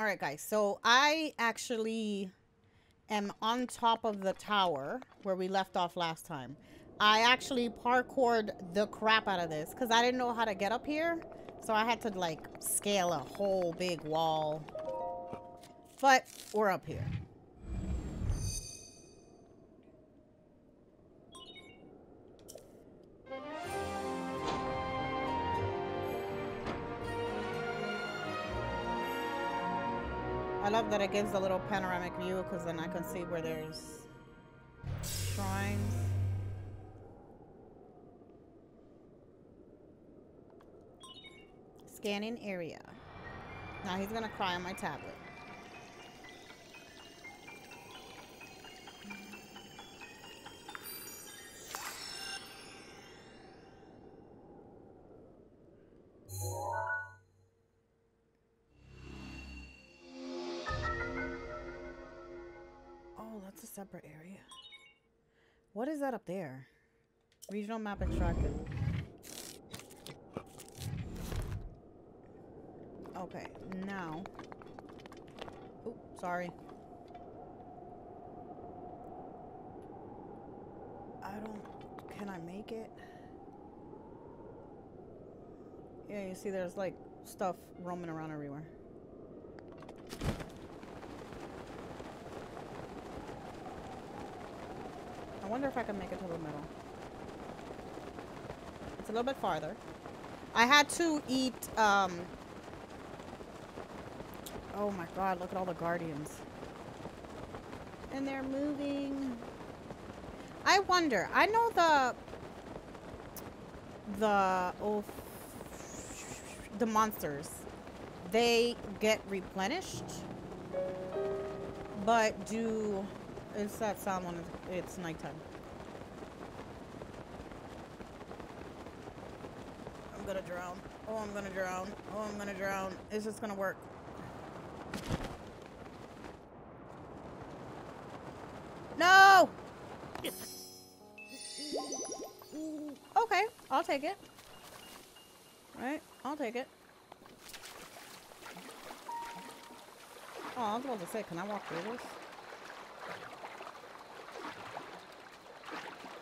All right, guys. So I actually am on top of the tower where we left off last time. I actually parkoured the crap out of this because I didn't know how to get up here. So I had to like scale a whole big wall. But we're up here. That it gives a little panoramic view because then I can see where there's shrines. Scanning area. Now he's gonna cry on my tablet. What is that up there? Regional map extracted. Okay, now. Oh, sorry. I don't. Can I make it? Yeah, you see, there's like stuff roaming around everywhere. Wonder if I can make it to the middle. It's a little bit farther. I had to eat, um... Oh my god, look at all the guardians. And they're moving. I wonder, I know the... The... Oh... The monsters. They get replenished. But do... It's that sound when it's, nighttime. I'm gonna drown. Oh, I'm gonna drown. Oh, I'm gonna drown. Is this gonna work? No! Okay, I'll take it. Right, I'll take it. Oh, I was about to say, can I walk through this?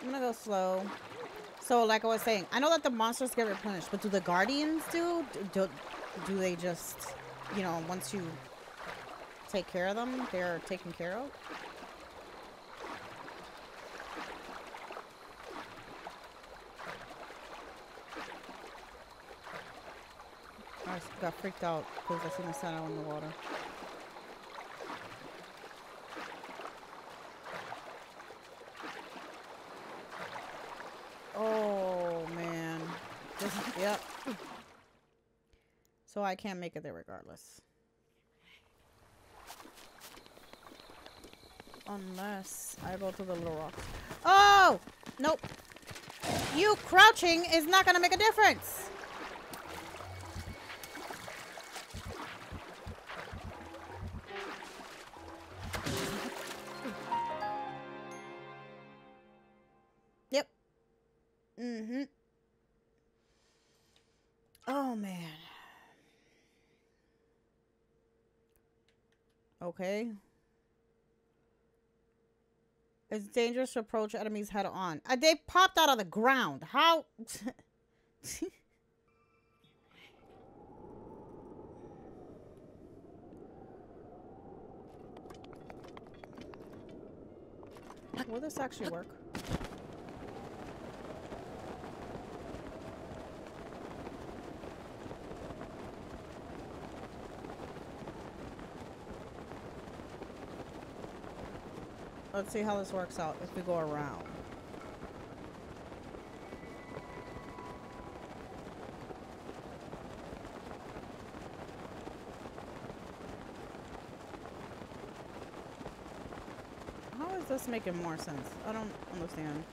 I'm gonna go slow. So, like I was saying, I know that the monsters get replenished, but do the guardians do? Do, do they just, you know, once you take care of them, they're taken care of? I got freaked out because I seen the sun in the water. Oh man. This, yep. So I can't make it there regardless. Unless I go to the little rocks. Oh! Nope. You crouching is not gonna make a difference. Okay. It's dangerous to approach enemies head on. Uh, they popped out of the ground. How? Will this actually work? Let's see how this works out if we go around. How is this making more sense? I don't understand.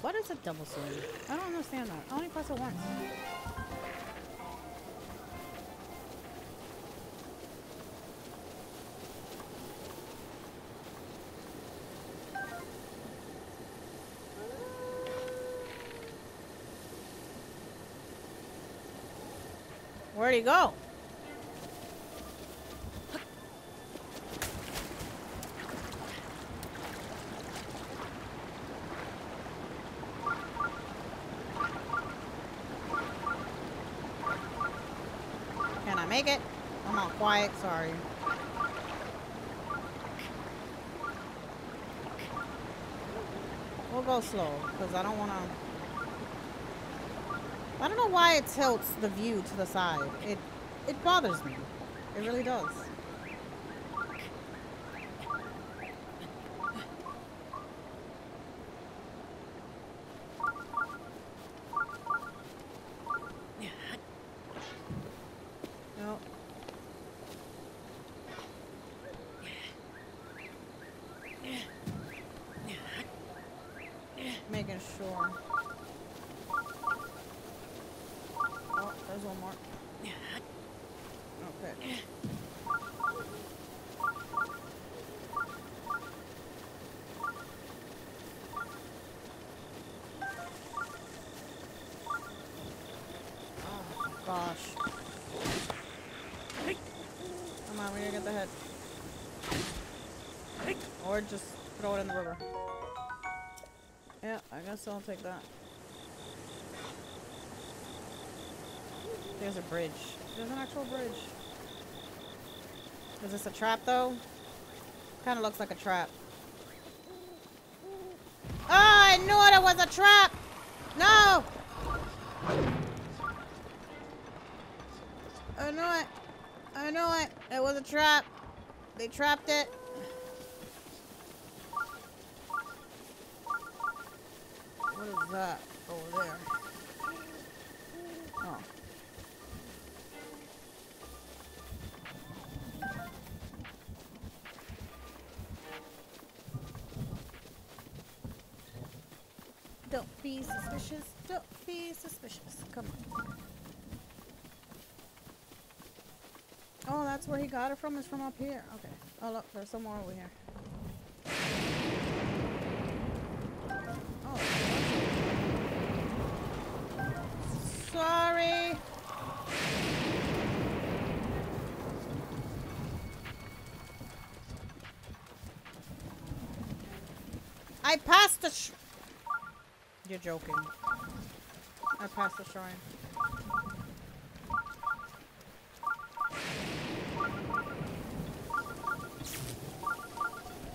What is a double swing? I don't understand that. I only press it once. Where'd he go? Quiet, sorry. We'll go slow, because I don't want to... I don't know why it tilts the view to the side. It it bothers me. It really does. No. Making sure. Oh, there's one more. Okay. Oh, gosh. Come on, we gotta get the head. Or just throw it in the river. Yeah, I guess I'll take that. There's a bridge. There's an actual bridge. Is this a trap though? Kind of looks like a trap. Oh, I knew it, it was a trap! No! I knew it. I knew it. It was a trap. They trapped it. Suspicious. Come on. Oh, that's where he got it from. Is from up here. Okay. Oh look, there's some more over here. Oh. Sorry. I passed the sh- You're joking. I passed the shrine.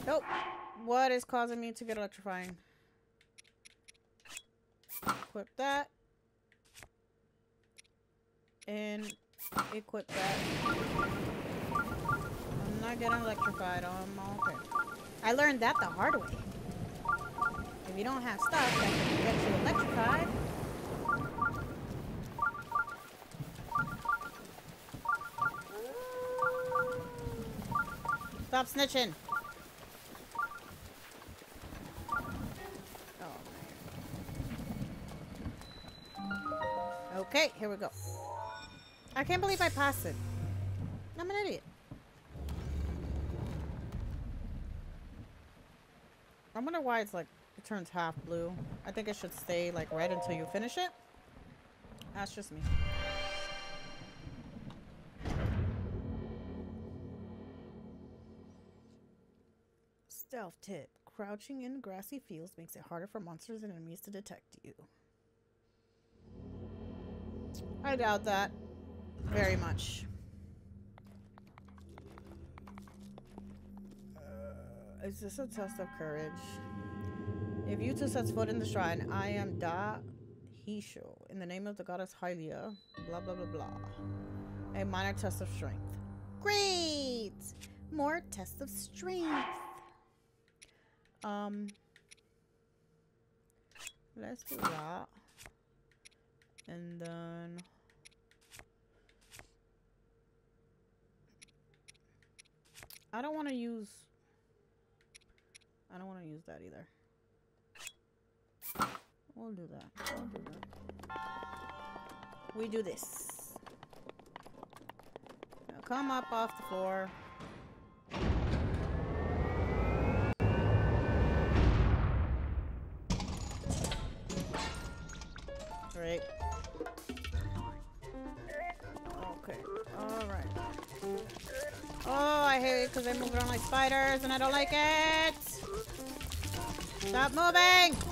Nope. What is causing me to get electrifying? Equip that. And equip that. I'm not getting electrified. I'm okay. I learned that the hard way. If you don't have stuff that can get you electrified, Stop snitching. Oh. Okay, here we go. I can't believe I passed it. I'm an idiot. I wonder why it's like, it turns half blue. I think it should stay like red until you finish it. That's just me. Stealth tip. Crouching in grassy fields makes it harder for monsters and enemies to detect you. I doubt that. Very much. Uh, is this a test of courage? If you two sets foot in the shrine, I am Dah Hesho. In the name of the goddess Hylia. Blah blah blah blah. A minor test of strength. Great! More tests of strength. Um, let's do that. And then I don't want to use I don't want to use that either. We'll do that. We'll do that. We do this. Now come up off the floor. Right. Okay. Alright. Oh, I hate it because they move around like spiders and I don't like it! Stop moving!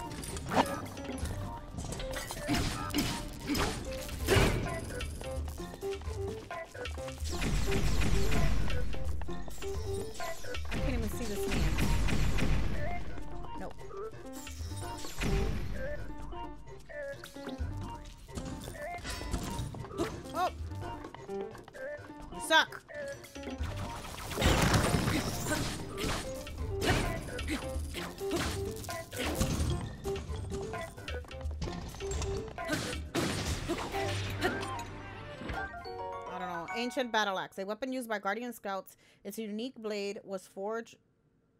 Battle axe. A weapon used by Guardian Scouts. Its unique blade was forged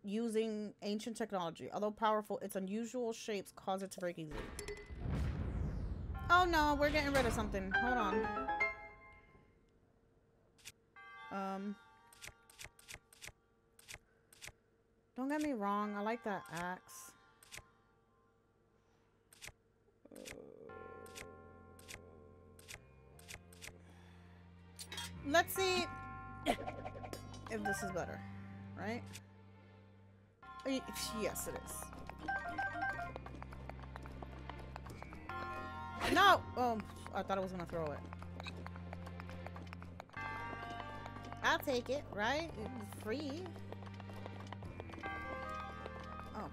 using ancient technology. Although powerful, its unusual shapes cause it to break easily. Oh no, we're getting rid of something. Hold on. Um. Don't get me wrong, I like that axe. Let's see if this is better, right? Yes, it is. No! Oh, I thought I was gonna throw it. I'll take it, right? It's free.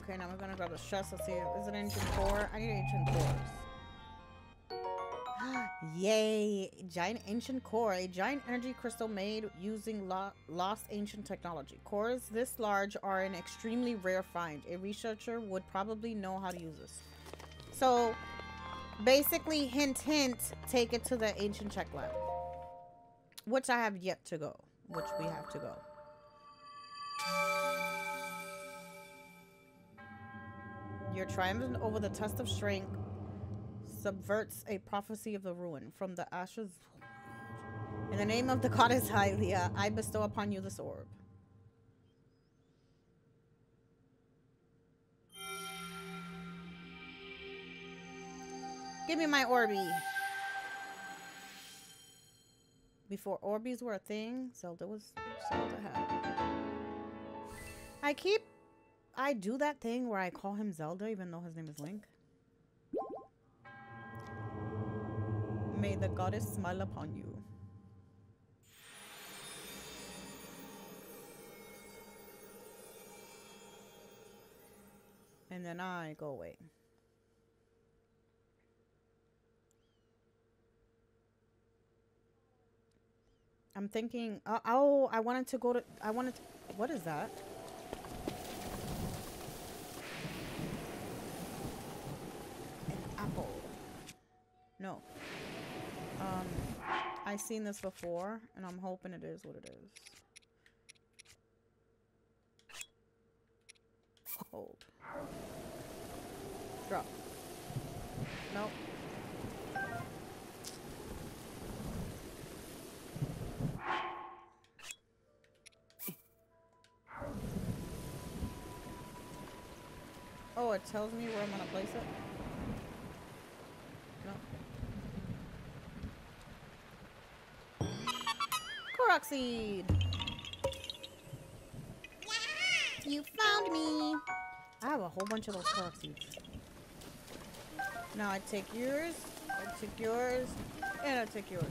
Okay, now we're gonna grab the chest. Let's see. Is it ancient 4? I need ancient cores. Yay! Giant ancient core. A giant energy crystal made using lo lost ancient technology. Cores this large are an extremely rare find. A researcher would probably know how to use this. So, basically, hint, hint, take it to the ancient tech lab. Which I have yet to go. Which we have to go. Your triumph over the test of strength subverts a prophecy of the ruin from the ashes. In the name of the goddess Hylia, I bestow upon you this orb. Give me my Orby. Before Orbeez were a thing, Zelda was Zelda had. I keep I do that thing where I call him Zelda even though his name is Link. May the goddess smile upon you. And then I go away. I'm thinking, uh, oh, I wanted to go to, I wanted to, what is that? An apple. No. I've seen this before, and I'm hoping it is what it is. Hold. Drop. Nope. Oh, it tells me where I'm gonna place it? Korok seed! You found me! I have a whole bunch of those Korok seeds. Now I take yours, I take yours, and I take yours.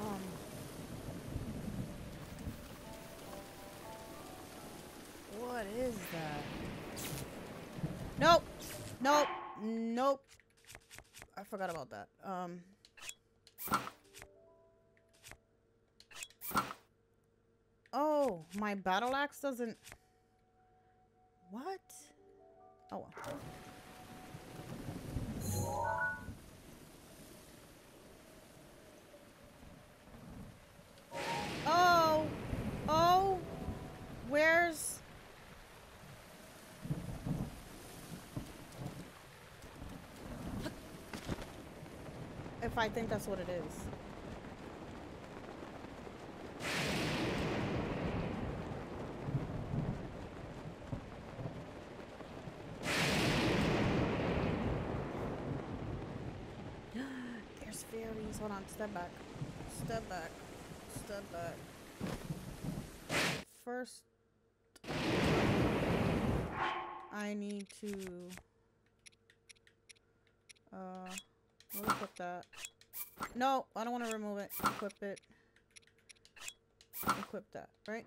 Um. What is that? Nope! Nope! Nope! I forgot about that. Um. Oh, my battle axe doesn't... What? Oh, well. Oh! Oh! Where's... If I think that's what it is. Step back. Step back. Step back. First, I need to uh, equip that. No, I don't want to remove it. Equip it. Equip that, right?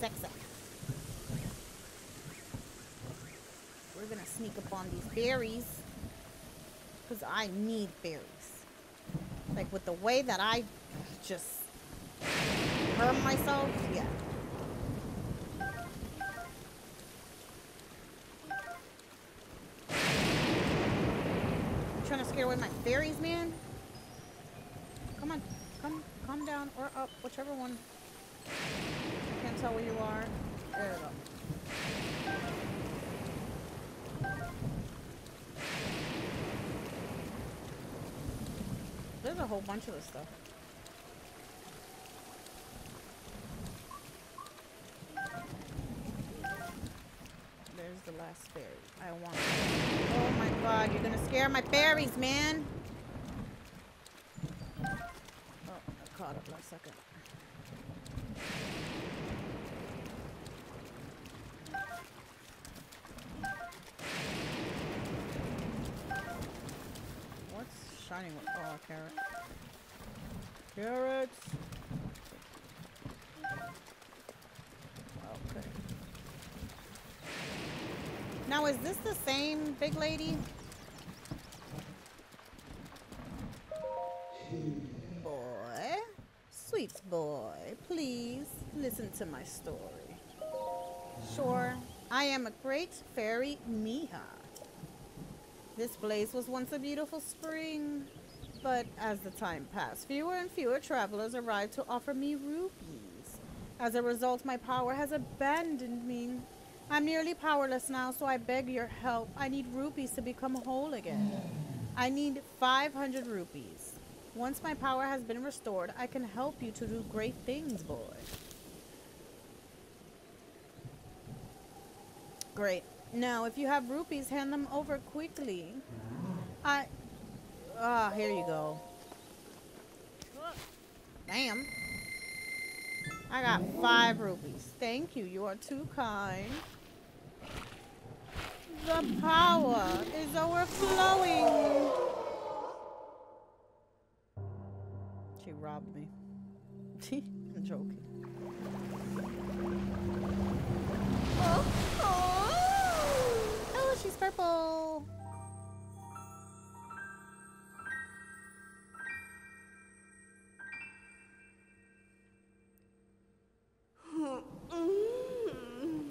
Sexy. We're gonna sneak up on these berries. Because I need berries. Like with the way that I just hurt myself, yeah. trying to scare away my fairies, man? Come on. Come come down or up, whichever one. Can't tell where you are. There we go. There's a whole bunch of this stuff. There's the last fairy. I want Oh my god, you're gonna scare my fairies, man! Oh, I caught it last second. What's shining? Oh, carrot. Carrots! Okay. Now, is this the same big lady? Boy, sweet boy, please listen to my story. Sure, I am a great fairy Mija. This place was once a beautiful spring, but as the time passed, fewer and fewer travelers arrived to offer me rupees. As a result, my power has abandoned me. I'm nearly powerless now, so I beg your help. I need rupees to become whole again. I need 500 rupees. Once my power has been restored, I can help you to do great things, boy. Great. Now, if you have rupees, hand them over quickly. I... Ah, here you go. Damn. I got five rupees. Thank you. You are too kind. The power is overflowing. She robbed me. I'm joking. Purple.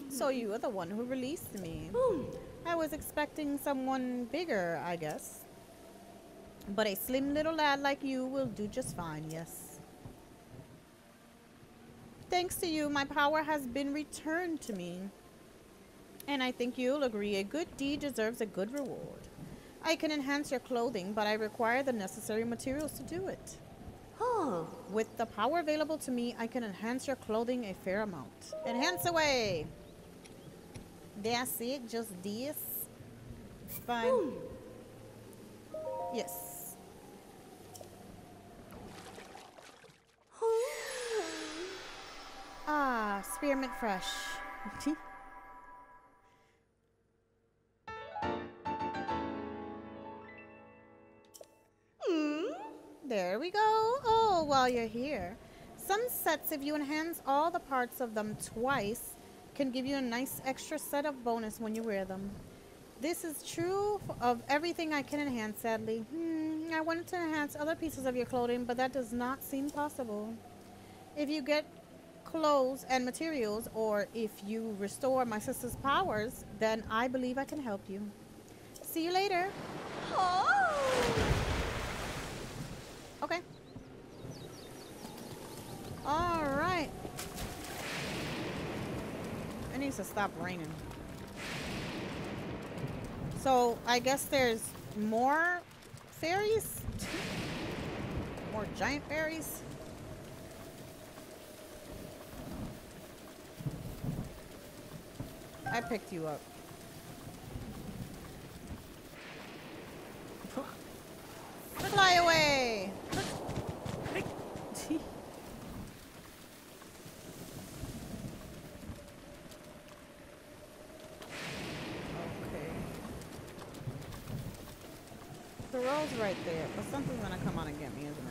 So you are the one who released me. I was expecting someone bigger, I guess. But a slim little lad like you will do just fine, yes. Thanks to you, my power has been returned to me. And I think you'll agree a good deed deserves a good reward. I can enhance your clothing, but I require the necessary materials to do it. Huh. With the power available to me, I can enhance your clothing a fair amount. Enhance away! That's it, just this. Fine. Yes. Ah, spearmint fresh. There we go. Oh, while you're here. Some sets, if you enhance all the parts of them twice, can give you a nice extra set of bonus when you wear them. This is true of everything I can enhance, sadly. Hmm, I wanted to enhance other pieces of your clothing, but that does not seem possible. If you get clothes and materials, or if you restore my sister's powers, then I believe I can help you. See you later. Okay. All right. It needs to stop raining. So I guess there's more fairies. more giant fairies? I picked you up. Fly away! okay. Right there, but something's gonna come out and get me, isn't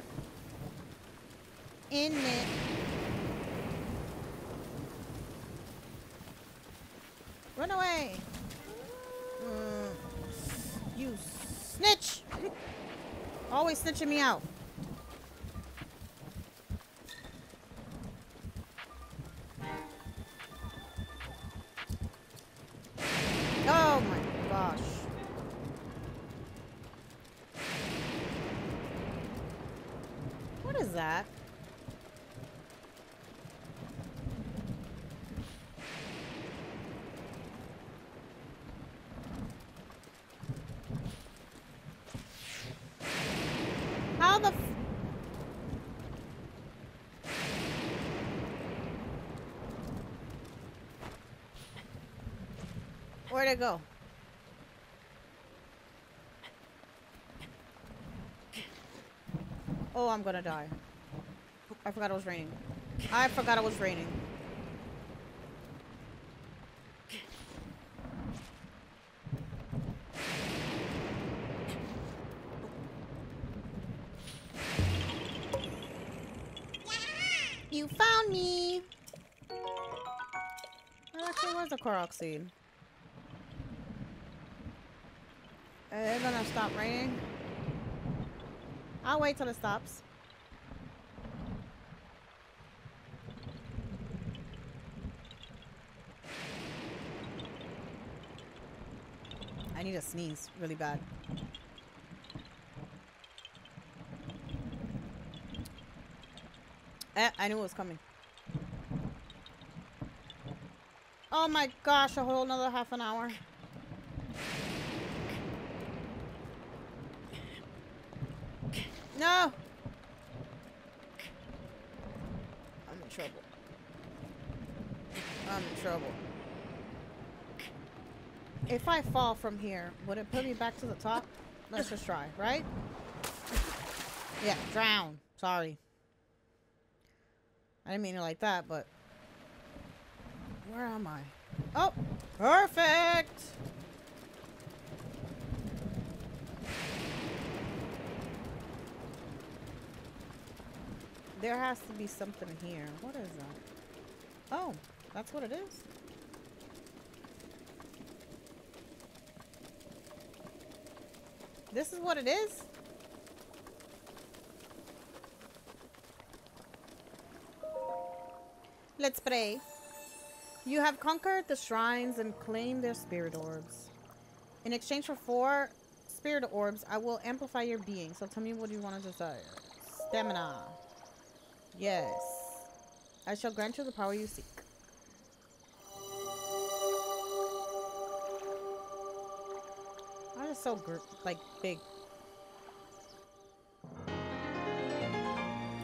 it? In it. Run away! Mm, you snitch! Always snitching me out. It go? Oh, I'm gonna die. I forgot it was raining. I forgot it was raining. You found me! Well, actually, where's the Korok seed? Uh, It's gonna stop raining. I'll wait till it stops. I need to sneeze really bad. Eh, I knew it was coming. Oh my gosh, a whole another half an hour. No! I'm in trouble. I'm in trouble. If I fall from here, would it put me back to the top? Let's just try, right? Yeah, drown. Sorry. I didn't mean it like that, but... Where am I? Oh! Perfect! There has to be something here. What is that? Oh, that's what it is? This is what it is? Let's pray. You have conquered the shrines and claimed their spirit orbs. In exchange for four spirit orbs, I will amplify your being. So tell me what you want to desire. Stamina. Yes. I shall grant you the power you seek. So gr like big.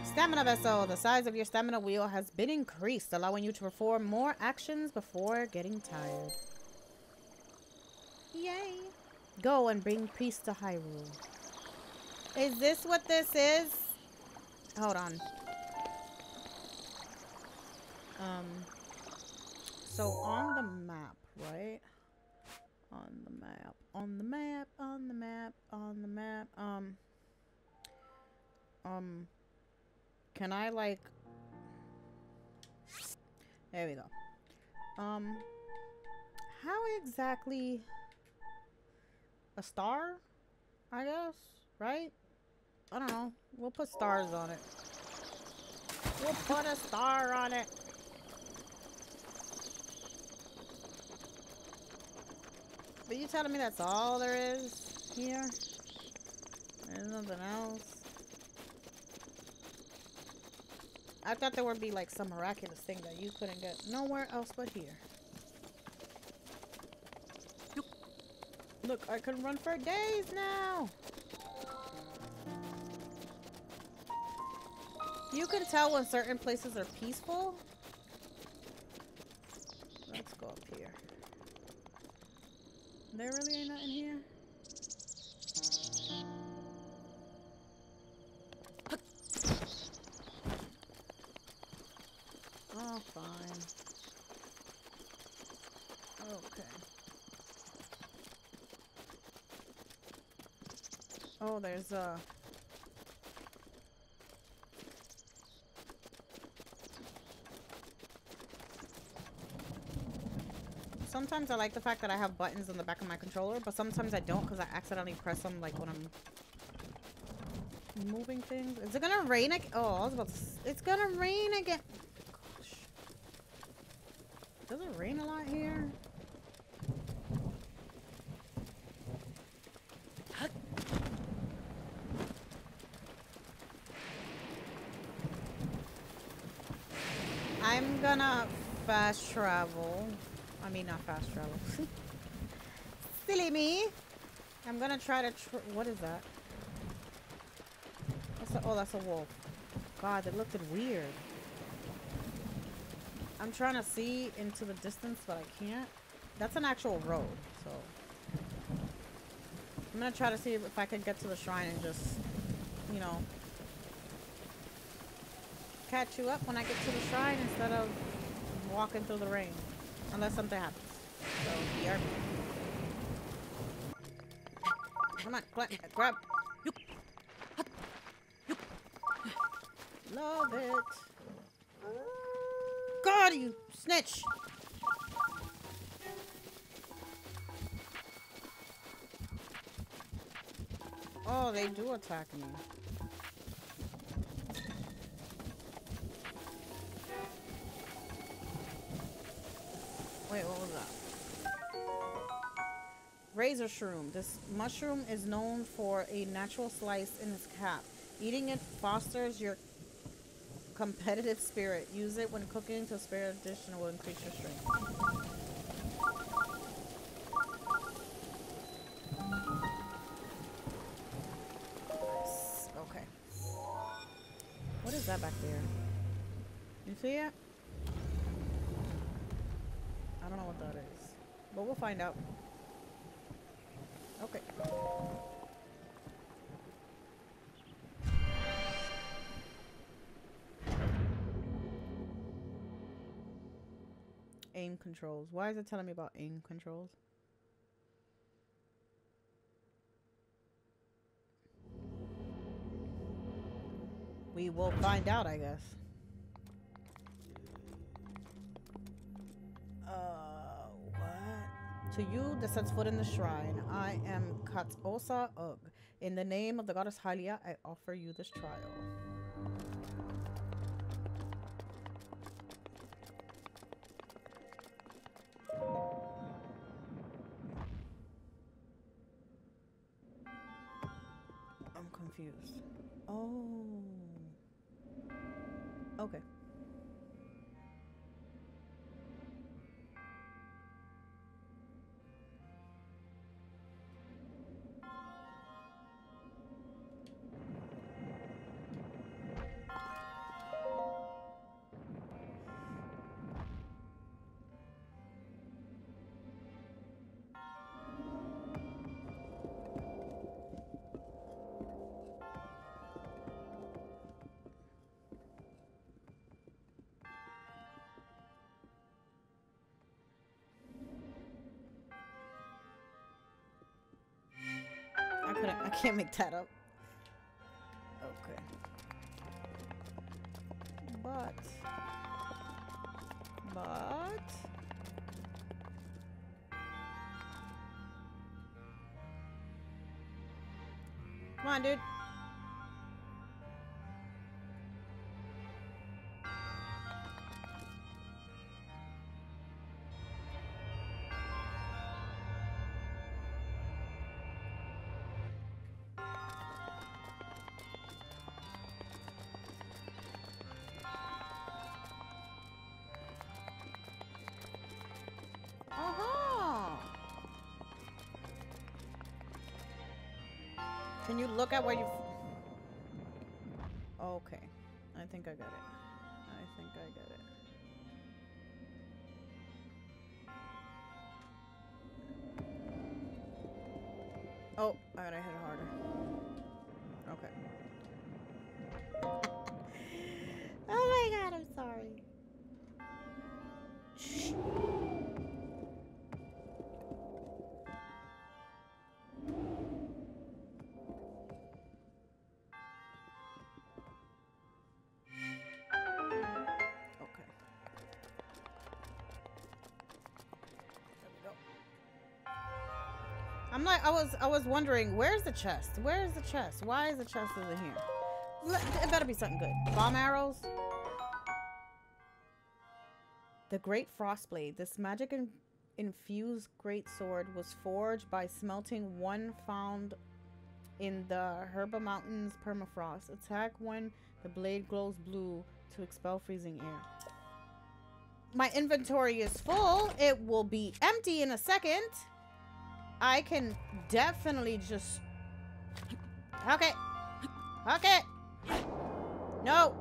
Stamina vessel. The size of your stamina wheel has been increased, allowing you to perform more actions before getting tired. Yay! Go and bring peace to Hyrule. Is this what this is? Hold on. Um. So on the map, right? On the map, on the map, on the map, on the map. Um. Um. Can I like? There we go. Um. How exactly? A star? I guess, right? I don't know. We'll put stars on it. We'll put a star on it. But you telling me that's all there is here? There's nothing else? I thought there would be like some miraculous thing that you couldn't get nowhere else but here. Look, I can run for days now. You can tell when certain places are peaceful. Let's go up here. There really ain't nothing here? Oh, fine. Okay. Oh, there's a... Uh... Sometimes I like the fact that I have buttons on the back of my controller, but sometimes I don't because I accidentally press them like when I'm moving things. Is it gonna rain again? Oh, I was about to... It's gonna rain again. Gosh. Does it rain a lot here? I'm gonna fast travel. I mean, not fast travel. Silly me. I'm gonna try to. Tr what is that? That's a, oh, that's a wolf. God, it looked weird. I'm trying to see into the distance, but I can't. That's an actual road, so. I'm gonna try to see if I can get to the shrine and just, you know, catch you up when I get to the shrine instead of walking through the rain. Unless something happens. So, here. Come on, grab. Love it. God, you snitch! Oh, they do attack me. Wait, what was that? Razor shroom. This mushroom is known for a natural slice in its cap. Eating it fosters your competitive spirit. Use it when cooking to spare a dish and it will increase your strength. Okay. What is that back there? You see it? I don't know what that is. But we'll find out. Okay. Aim controls. Why is it telling me about aim controls? We will find out, I guess. Uh, to you that sets foot in the shrine, I am Katosa Aug. In the name of the goddess Hylia, I offer you this trial. I'm confused. Oh. Okay. I can't make that up. Can you look at where you... Okay. I think I got it. I think I got it. Oh, I gotta hit it like I was I was wondering where's the chest? Where's the chest? Why is the chest isn't here? It better be something good. Bomb arrows. The Great Frostblade. This magic in- infused great sword was forged by smelting one found in the Hebra Mountains permafrost. Attack when the blade glows blue to expel freezing air. My inventory is full. It will be empty in a second. I can definitely just... Okay. Okay. No.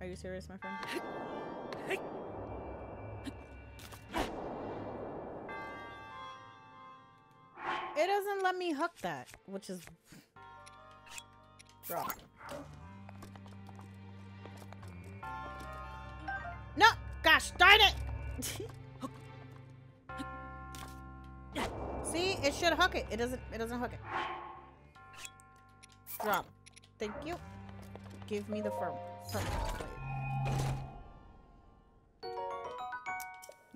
Are you serious, my friend? It doesn't let me hook that, which is... Drop. No! Gosh darn it! See, it should hook it. It doesn't. It doesn't hook it. Drop. Thank you. Give me the firm. firm.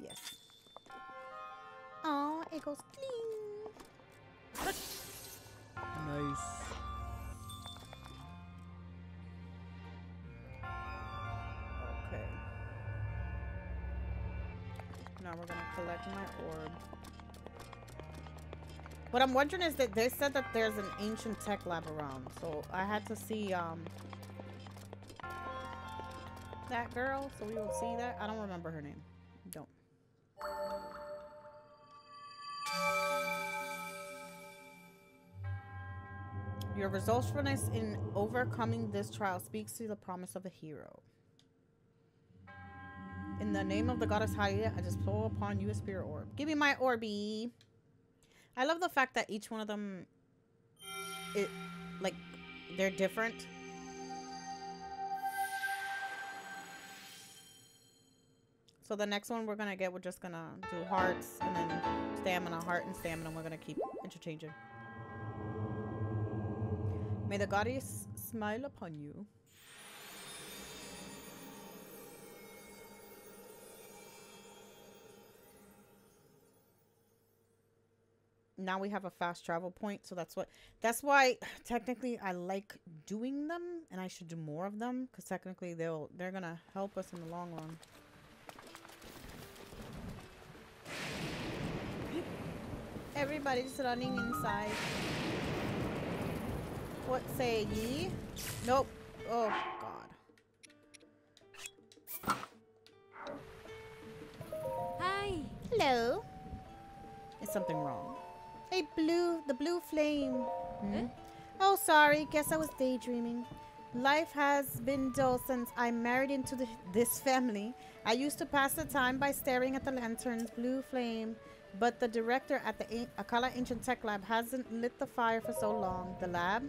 Yes. Oh, it goes clean. Nice. We're gonna my orb. What I'm wondering is that they said that there's an ancient tech lab around, so I had to see um that girl, so we will see that. I don't remember her name. Don't. Your resourcefulness in overcoming this trial speaks to the promise of a hero. In the name of the goddess Hylia, I just blow upon you a spirit orb. Give me my Orby. I love the fact that each one of them, it, like, they're different. So the next one we're gonna get, we're just gonna do hearts and then stamina, heart and stamina. We're gonna keep interchanging. May the goddess smile upon you. Now we have a fast travel point so that's what that's why technically i like doing them and i should do more of them because technically they'll they're gonna help us in the long run. Everybody's running inside. What say ye? Nope. Oh god. Hi. hello. Is something wrong? Hey, blue, the blue flame. Hmm? Oh, sorry. Guess I was daydreaming. Life has been dull since I married into the, this family. I used to pass the time by staring at the lantern's blue flame, but the director at the A- Akkala Ancient Tech Lab hasn't lit the fire for so long. The lab?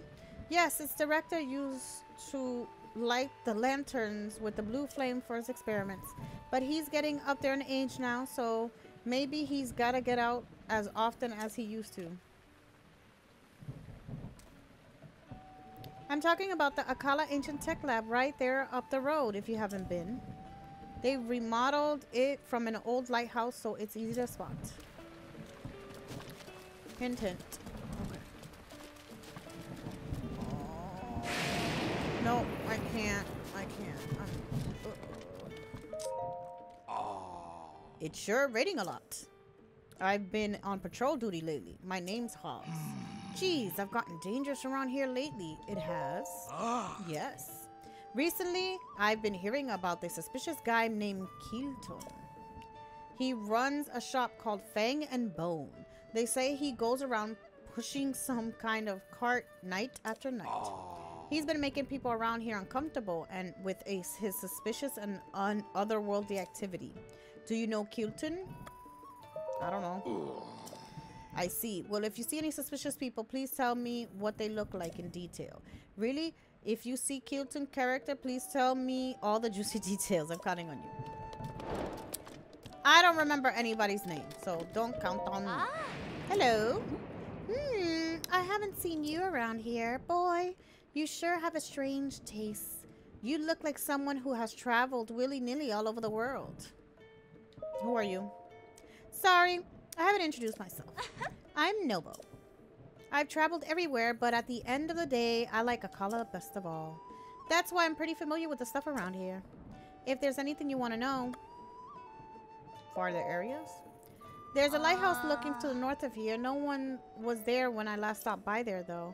Yes, its director used to light the lanterns with the blue flame for his experiments, but he's getting up there in age now, so maybe he's gotta get out as often as he used to. I'm talking about the Akkala Ancient Tech Lab right there up the road if you haven't been. They remodeled it from an old lighthouse so it's easy to spot. Hint, hint. Okay. No, I can't. I can't. Uh-oh. Ah. It's sure raining a lot. I've been on patrol duty lately. My name's Hobbs. Geez, I've gotten dangerous around here lately. It has. Ah. yes. Recently, I've been hearing about this suspicious guy named Kilton. He runs a shop called Fang and Bone. They say he goes around pushing some kind of cart night after night. Ah. He's been making people around here uncomfortable and with a, his suspicious and un- otherworldly activity. Do you know Kilton? I don't know. I see. Well, if you see any suspicious people, please tell me what they look like in detail. Really? If you see Kilton character, please tell me all the juicy details. I'm counting on you. I don't remember anybody's name, so don't count on me. Ah. Hello. Hmm, I haven't seen you around here. Boy, you sure have a strange taste. You look like someone who has traveled willy-nilly all over the world. Who are you? Sorry, I haven't introduced myself. I'm Nobo. I've traveled everywhere, but at the end of the day, I like Akkala best of all. That's why I'm pretty familiar with the stuff around here. If there's anything you want to know, farther areas? There's a lighthouse looking to the north of here. No one was there when I last stopped by there, though.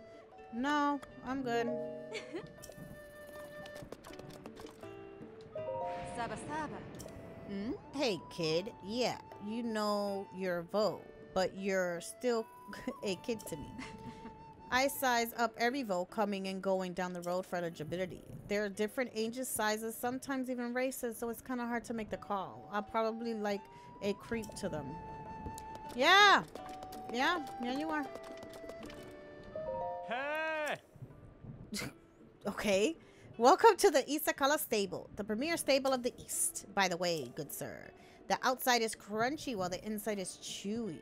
No, I'm good. Saba Saba. Hmm? Hey, kid. Yeah, you know your vote, but you're still a kid to me. I size up every vote coming and going down the road for eligibility. There are different ages, sizes, sometimes even races, so it's kind of hard to make the call. I'll probably like a creep to them. Yeah! Yeah, yeah, you are. Hey! Okay. Welcome to the East Akkala stable, the premier stable of the East. By the way, good sir, the outside is crunchy while the inside is chewy.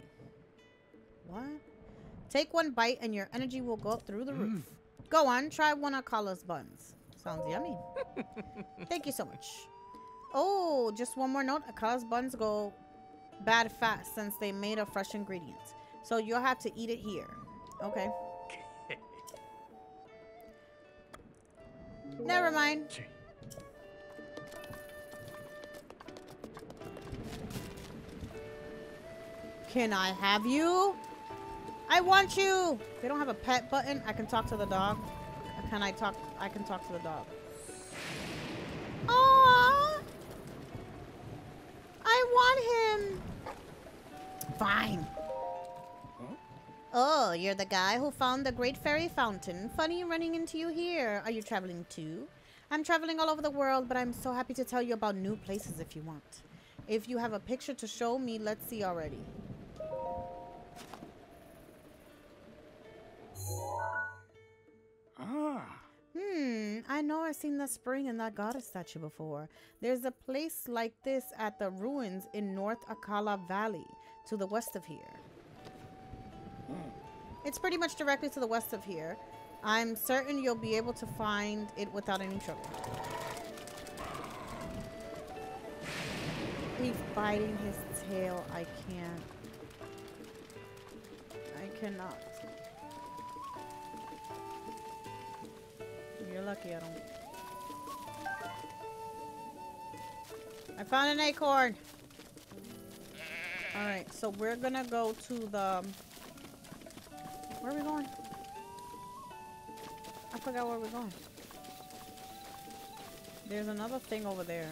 What? Take one bite and your energy will go up through the mm. roof. Go on, try one of Kala's buns. Sounds yummy. Thank you so much. Oh, just one more note. Akkala's buns go bad fast since they made of fresh ingredients. So you'll have to eat it here. Okay. Never mind. Can I have you? I want you. They don't have a pet button. I can talk to the dog. Can I talk? I can talk to the dog. Aww. I want him. Fine. Oh, you're the guy who found the Great Fairy Fountain. Funny running into you here. Are you traveling too? I'm traveling all over the world, but I'm so happy to tell you about new places if you want. If you have a picture to show me, let's see already. Ah. Hmm, I know I've seen the spring and that goddess statue before. There's a place like this at the ruins in North Akkala Valley, to the west of here. It's pretty much directly to the west of here. I'm certain you'll be able to find it without any trouble. He's biting his tail. I can't. I cannot. You're lucky I don't. I found an acorn. All right, so we're gonna go to the. Um, where are we going? I forgot where we're going. There's another thing over there.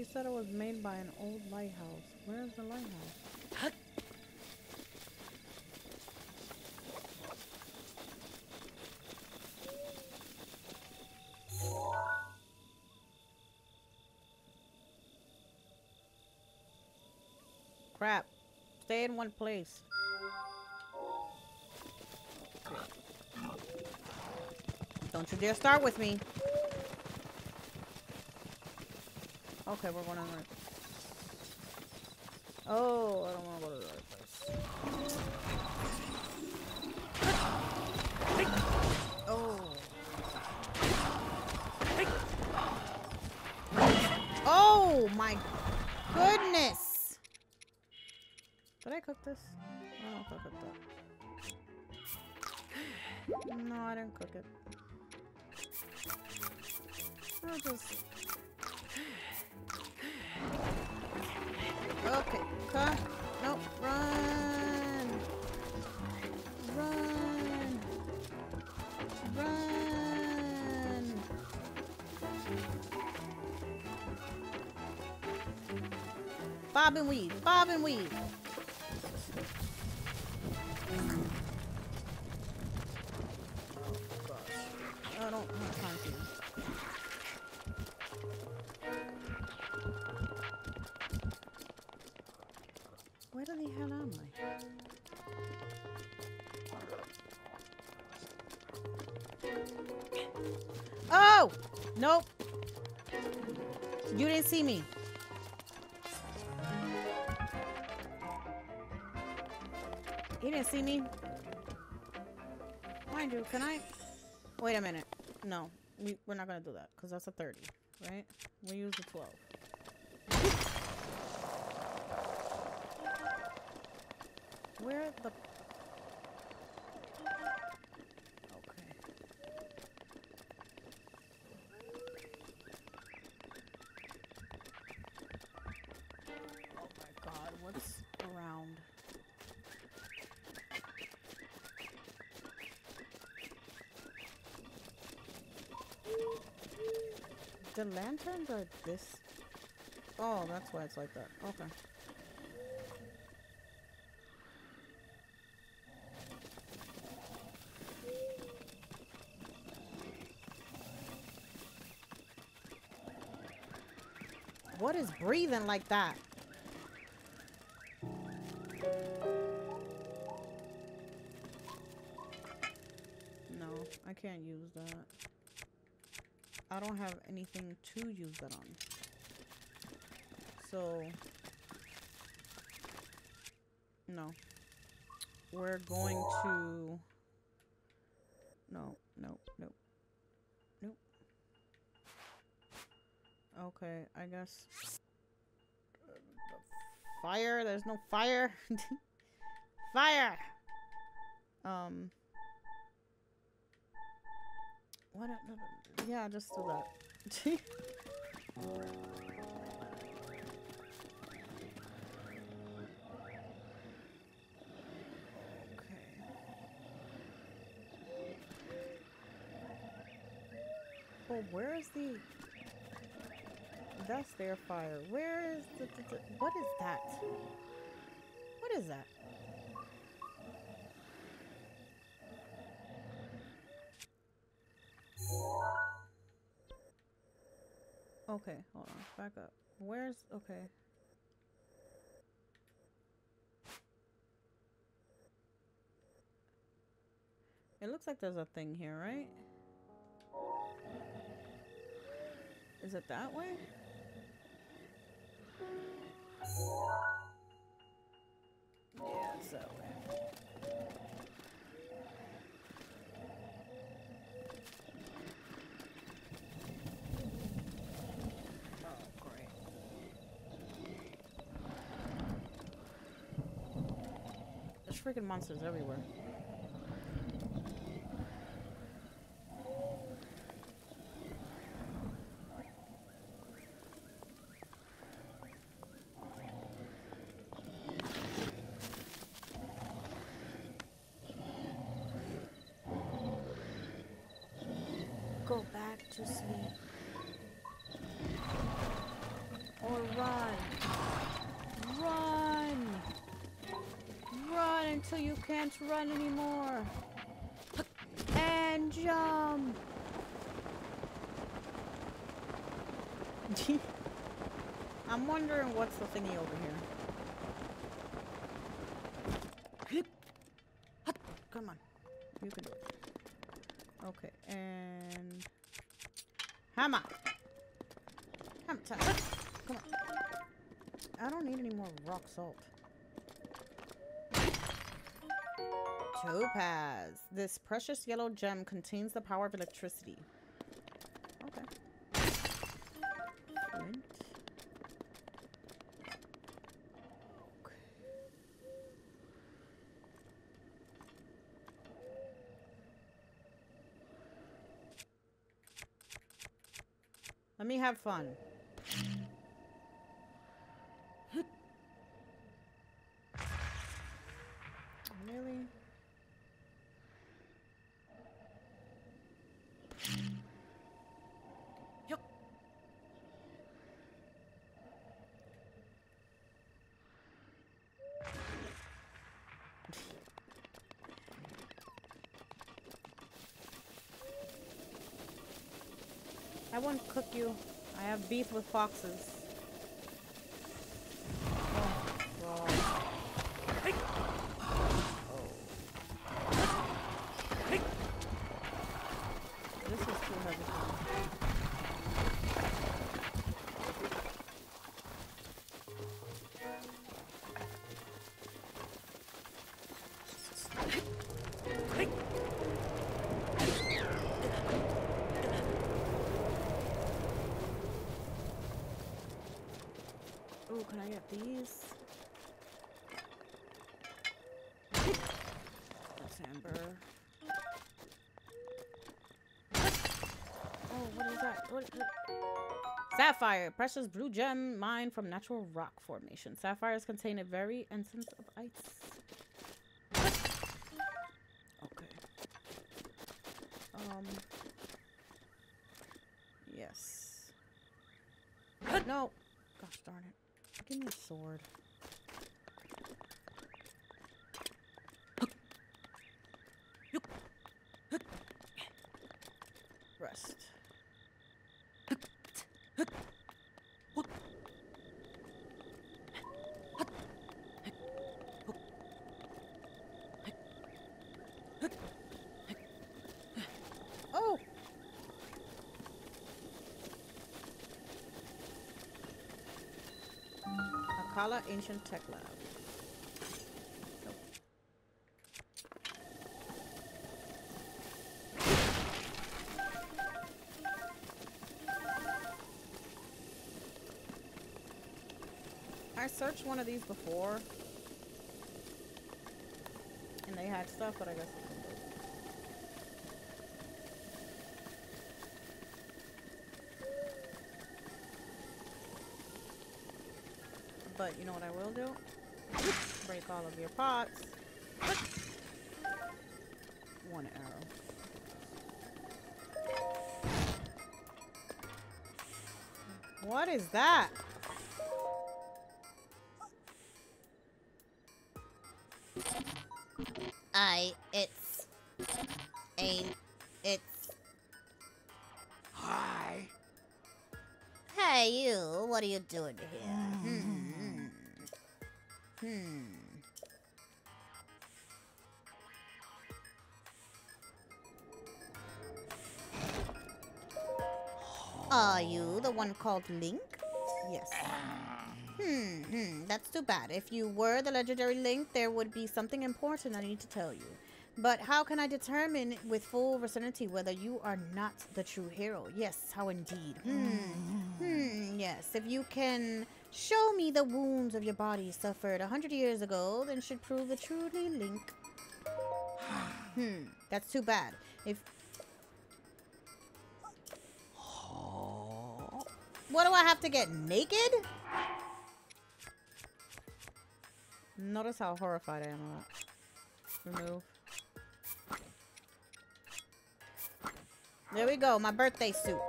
She said it was made by an old lighthouse. Where's the lighthouse? Crap. Stay in one place. Don't you dare start with me. Okay, we're going on the right. Oh, I don't want to go to the right place. Oh. Oh my goodness! Did I cook this? I don't know if I cooked that. No, I didn't cook it. I'll just Okay. Huh? Nope. Run. Run. Run. Bob and weave. Bob and weave. See me. You didn't see me. Mind you, can I? Wait a minute. No, we, we're not gonna do that because that's a 30, right? We use the 12. Where the? The lanterns are this. Oh, that's why it's like that. Okay. What is breathing like that? No, I can't use that. I don't have anything to use that on. So, no. We're going to. No, no, no. Nope. Okay, I guess. Uh, fire? There's no fire. fire! Um. What? a- Yeah, just do that. okay. Oh, where is the? That's their fire. Where is the, the, the? What is that? What is that? Okay, hold on. Back up. Where's okay? It looks like there's a thing here, right? Is it that way? Yeah, it's that way. Oh, great. There's freaking monsters everywhere. Go back to sleep. Or run. Run! Run until you can't run anymore. And jump! I'm wondering what's the thingy over here. Come on. You can do it. Okay, and hammer. Hammer time. Come on. I don't need any more rock salt. Topaz. This precious yellow gem contains the power of electricity. Okay. Flint. Okay. Let me have fun. Really? Yup. I won't cook you. I have beef with foxes. Sapphire, precious blue gem mined from natural rock formation. Sapphires contain a very essence of ice. Okay. Um. Yes. No. Gosh darn it. Give me a sword. Rest. Akkala Ancient Tech Lab. I searched one of these before. And they had stuff, but I guess But you know what I will do? Break all of your pots. One arrow. What is that? I, it's, a, it's. Hi. Hey, you, what are you doing here? The one called Link? Yes. Hmm, hmm, that's too bad. If you were the legendary Link, there would be something important I need to tell you. But how can I determine with full certainty whether you are not the true hero? Yes, how indeed. Hmm, hmm, yes. If you can Show me the wounds of your body suffered a hundred years ago, then should prove the truly link. hmm, that's too bad. If... have to get naked? Notice how horrified I am. Remove. There we go, my birthday suit.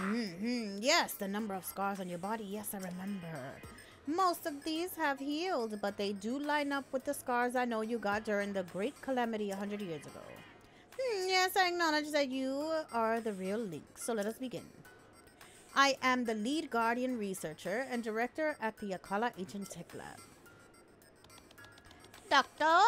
Mm -hmm. Yes, the number of scars on your body. Yes, I remember. Most of these have healed, but they do line up with the scars I know you got during the Great Calamity a hundred years ago. Hmm, yes, I acknowledge that you are the real Link, so let us begin. I am the lead guardian researcher and director at the Akkala Ancient Tech Lab. Doctor?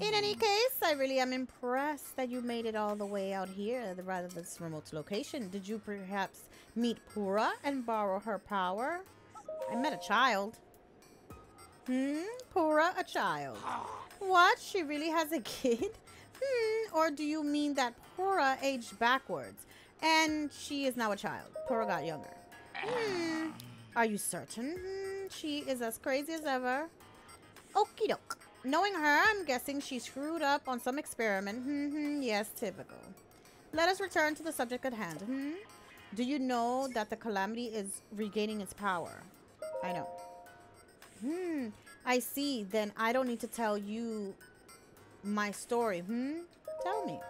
In any case, I really am impressed that you made it all the way out here, rather than this remote location. Did you perhaps meet Purah and borrow her power? I met a child. Hmm? Purah, a child. What? She really has a kid? Hmm? Or do you mean that Purah aged backwards and she is now a child? Purah got younger. Hmm. Are you certain? Hmm. She is as crazy as ever. Okie doke. Knowing her, I'm guessing she screwed up on some experiment. Hmm, hmm, yes, typical. Let us return to the subject at hand. Hmm? Do you know that the calamity is regaining its power? I know. Hmm. I see. Then I don't need to tell you my story. Hmm? Tell me.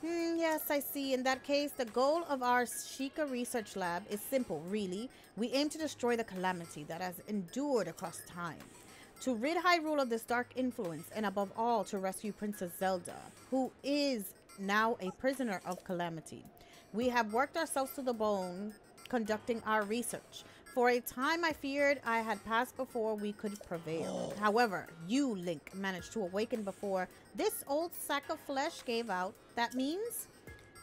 Hmm, yes, I see. In that case, the goal of our Sheikah research lab is simple, really. We aim to destroy the calamity that has endured across time. to rid Hyrule of this dark influence, and above all, to rescue Princess Zelda, who is now a prisoner of Calamity. We have worked ourselves to the bone conducting our research. For a time, I feared I had passed before we could prevail. However, you, Link, managed to awaken before this old sack of flesh gave out. That means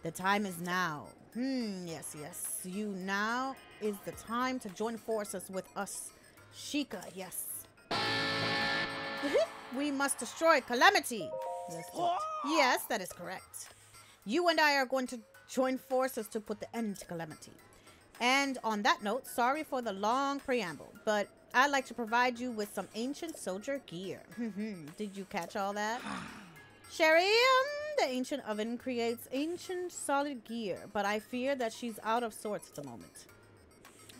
the time is now. Hmm, yes, yes. You now is the time to join forces with us. Sheikah, yes. we must destroy Calamity. Yes, that is correct. You and I are going to join forces to put the end to Calamity. And on that note, sorry for the long preamble, but I'd like to provide you with some ancient soldier gear. Did you catch all that? Sherry, um, the ancient oven creates ancient solid gear, but I fear that she's out of sorts at the moment.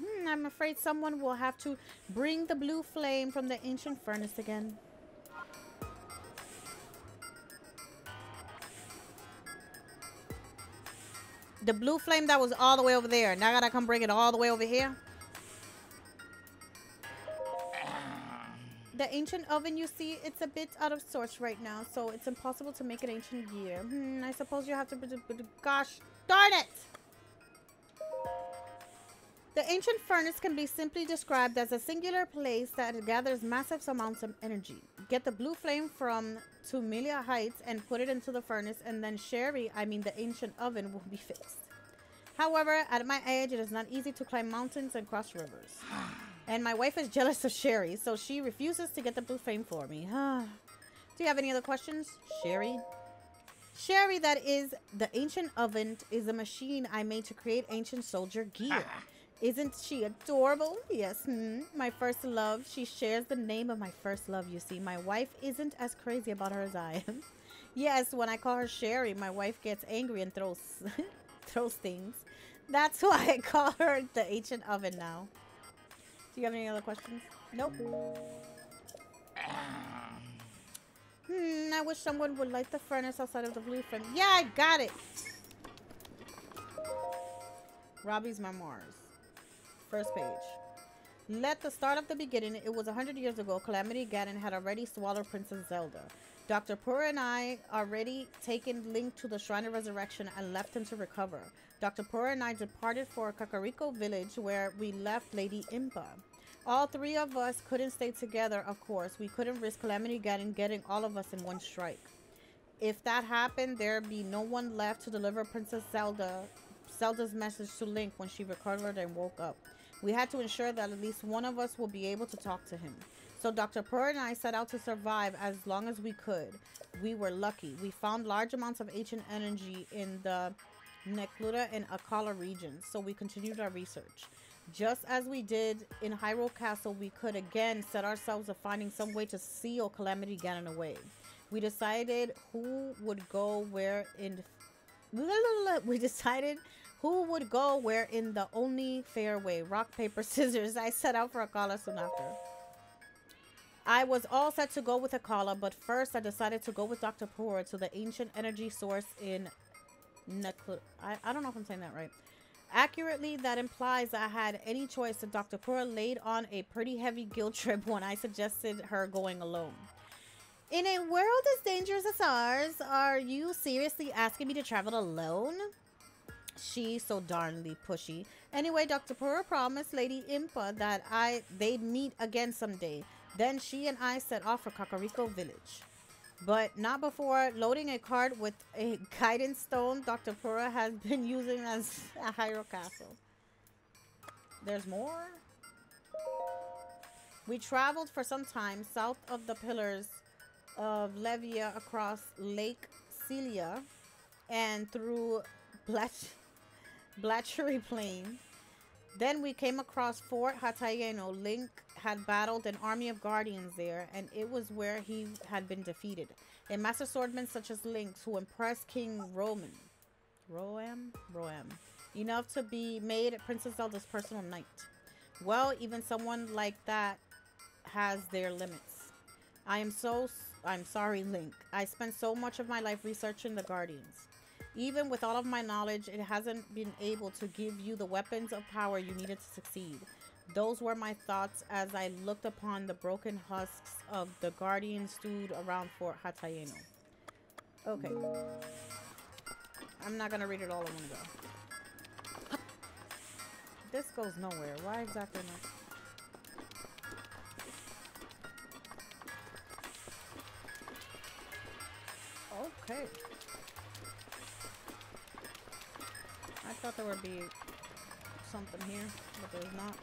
Hmm, I'm afraid someone will have to bring the blue flame from the ancient furnace again. The blue flame that was all the way over there. Now I gotta come bring it all the way over here. The ancient oven, you see, it's a bit out of sorts right now, so it's impossible to make an ancient gear. Hmm, I suppose you have to... Gosh, darn it! The ancient furnace can be simply described as a singular place that gathers massive amounts of energy. Get the blue flame from Tumlea Heights and put it into the furnace, and then Sherry, I mean the ancient oven, will be fixed. However, at my age, it is not easy to climb mountains and cross rivers. And my wife is jealous of Sherry, so she refuses to get the blue flame for me. Do you have any other questions, Sherry? Sherry, that is the ancient oven, is a machine I made to create ancient soldier gear. Isn't she adorable? Yes, hmm. my first love. She shares the name of my first love, you see. My wife isn't as crazy about her as I am. yes, when I call her Sherry, my wife gets angry and throws throws things. That's why I call her the ancient oven now. Do you have any other questions? Nope. Hmm, I wish someone would light the furnace outside of the blue flame. Yeah, I got it. Robbie's memoirs. First page. Let the start of the beginning. It was a hundred years ago. Calamity Ganon had already swallowed Princess Zelda. Dr. Purah and I already taken Link to the Shrine of Resurrection and left him to recover. Dr. Purah and I departed for Kakariko village where we left Lady Impa. All three of us couldn't stay together, of course. We couldn't risk Calamity Ganon getting all of us in one strike. If that happened, there'd be no one left to deliver Princess Zelda Zelda's message to Link when she recovered and woke up. We had to ensure that at least one of us will be able to talk to him. So Dr. Purr and I set out to survive as long as we could. We were lucky. We found large amounts of ancient energy in the Necluda and Akkala regions, so we continued our research. Just as we did in Hyrule Castle, we could again set ourselves of finding some way to seal Calamity Ganon away. We decided who would go where in... We decided who would go where in the only fair way? Rock, paper, scissors. I set out for Akkala soon after. I was all set to go with Akkala, but first I decided to go with Dr. Purah to the ancient energy source in Neklu. I, I don't know if I'm saying that right. Accurately, that implies I had any choice and Dr. Purah laid on a pretty heavy guilt trip when I suggested her going alone. In a world as dangerous as ours, are you seriously asking me to travel alone? She's so darnly pushy. Anyway, Dr. Purah promised Lady Impa that I they'd meet again someday. Then she and I set off for Kakariko Village. But not before loading a cart with a guidance stone Dr. Purah has been using as a Hyrule Castle. There's more? We traveled for some time south of the pillars of Levia across Lake Celia and through Blatch Blatchery Plain. Then we came across Fort Hatayeno. Link had battled an army of guardians there, and it was where he had been defeated. A master swordman such as Link's who impressed King Roman. Rhoam? Rhoam. Enough to be made Princess Zelda's personal knight. Well, even someone like that has their limits. I am so... I'm sorry, Link. I spent so much of my life researching the Guardians. Even with all of my knowledge, it hasn't been able to give you the weapons of power you needed to succeed. Those were my thoughts as I looked upon the broken husks of the guardians stood around Fort Hatayeno. Okay. I'm not gonna read it all in one go. This goes nowhere. Why exactly not? Okay. Thought there would be something here, but there's not.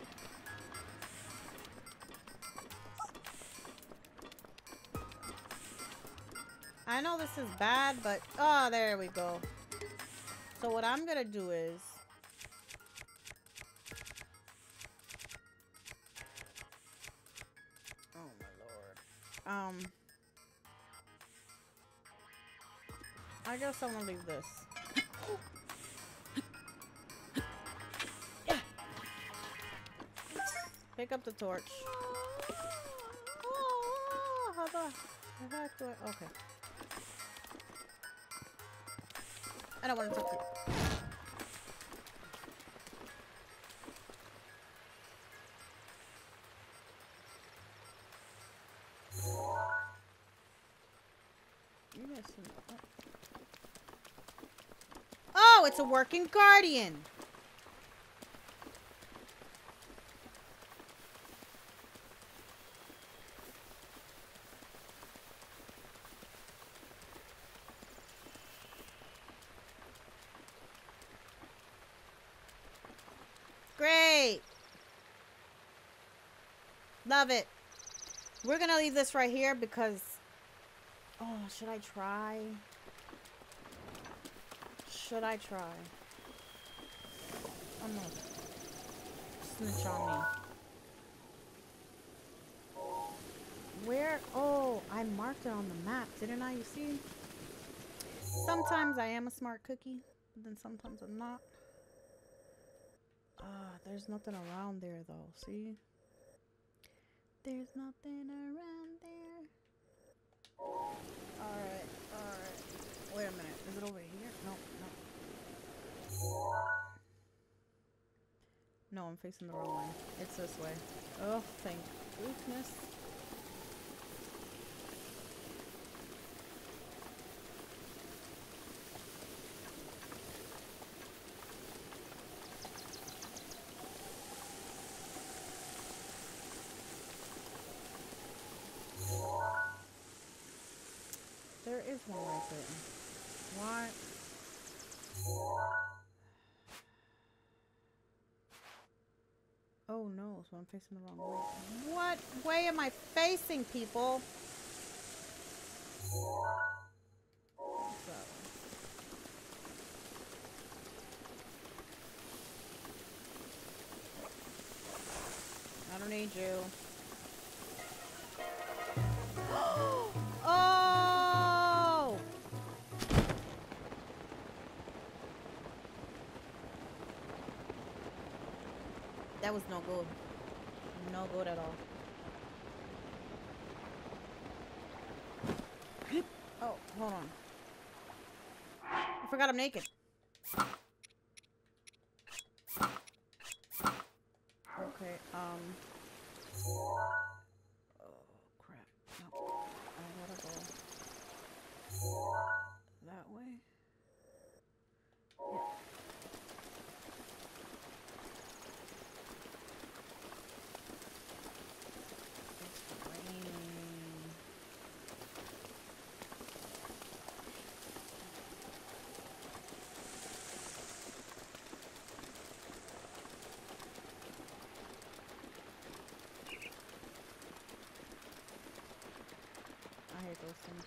I know this is bad, but... Oh, there we go. So what I'm gonna do is... Oh, my lord. Um... I guess I'm gonna leave this. Pick up the torch. Oh, how the heck do I? Okay. I don't want to talk to you. Oh, it's a working guardian. Great. Love it. We're going to leave this right here because... Oh, should I try? Should I try? I'm gonna snitch on me. Where? Oh, I marked it on the map, didn't I? You see? Sometimes I am a smart cookie, but then sometimes I'm not. Ah, there's nothing around there though, see? There's nothing around there. Alright, alright. Wait a minute. Is it over here? No, no. No, I'm facing the wrong way. It's this way. Oh, thank goodness. I'm facing the wrong way. What way am I facing, people? I don't need you. oh! That was no good. No good at all. Oh, hold on. I forgot I'm naked. Okay, um. Oh, crap. No. I gotta go. That way? Yeah. It's raining. I hate those things.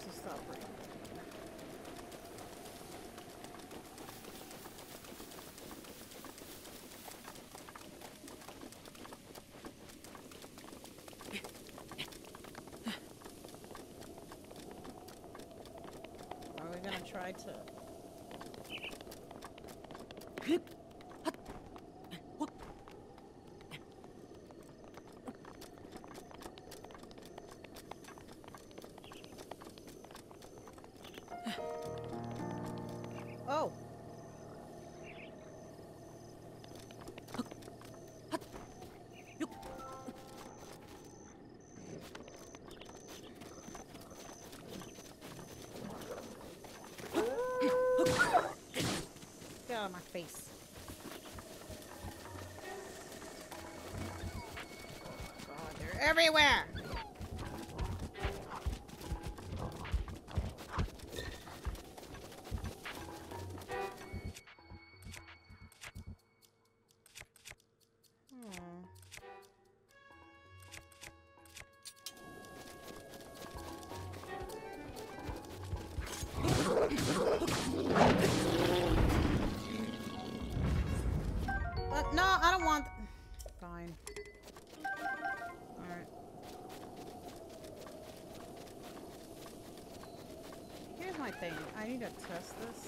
To stop raining. Are we try to my face. God, they're everywhere! Test this?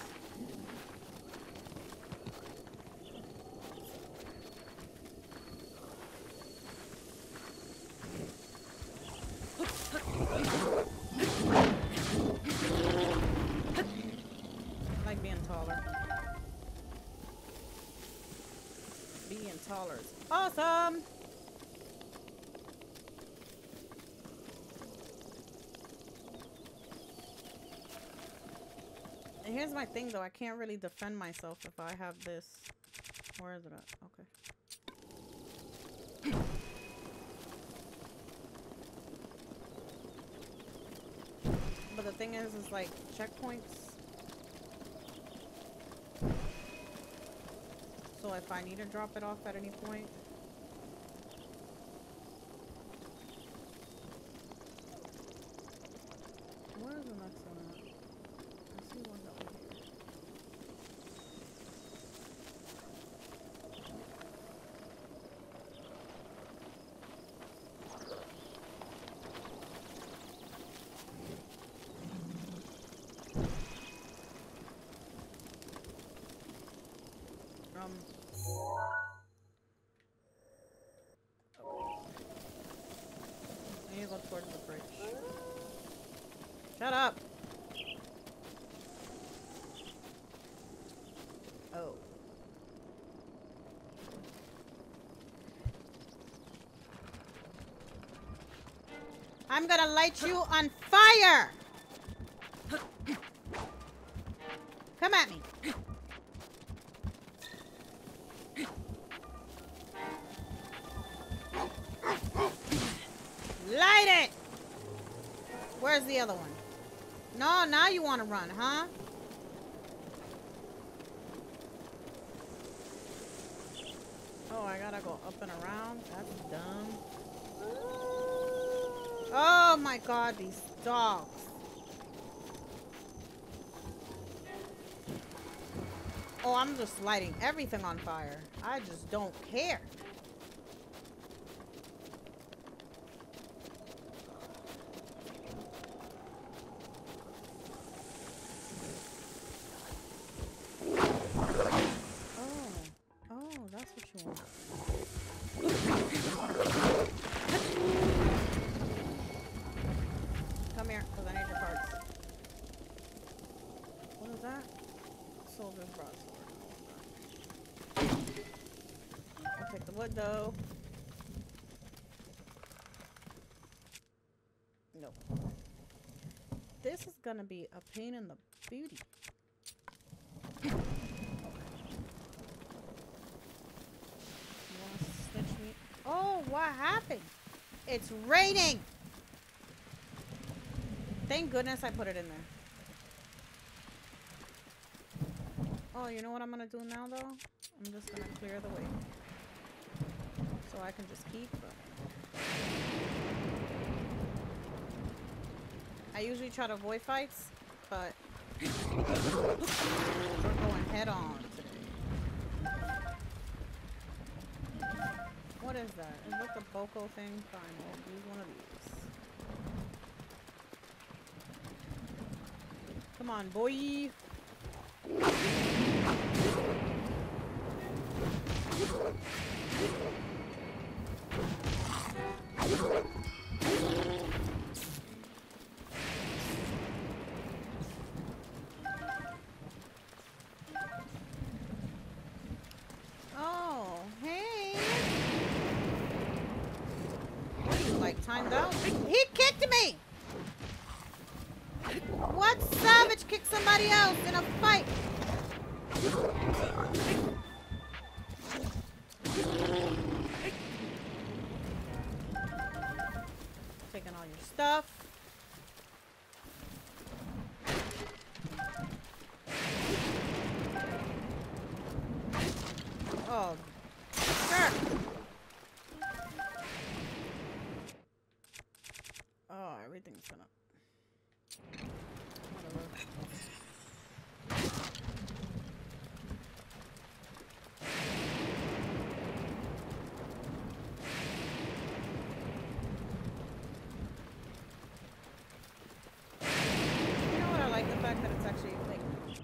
I like being taller. Being taller awesome! Here's my thing though. I can't really defend myself if I have this. Where is it at? Okay. But the thing is, is like checkpoints. So if I need to drop it off at any point, Um. I need to go towards the bridge. Shut up! Oh. I'm gonna light you on fire! Now you want to run, huh? Oh, I gotta go up and around? That's dumb. Oh my god, these dogs. Oh, I'm just lighting everything on fire. I just don't care. though. No. This is gonna be a pain in the booty. Oh, what happened? It's raining! Thank goodness I put it in there. Oh, you know what I'm gonna do now, though? I'm just gonna clear the way so I can just keep. I usually try to avoid fights, but we're going head on today. What is that? Is that the Boko thing? Fine, we'll use one of these. Come on, boy!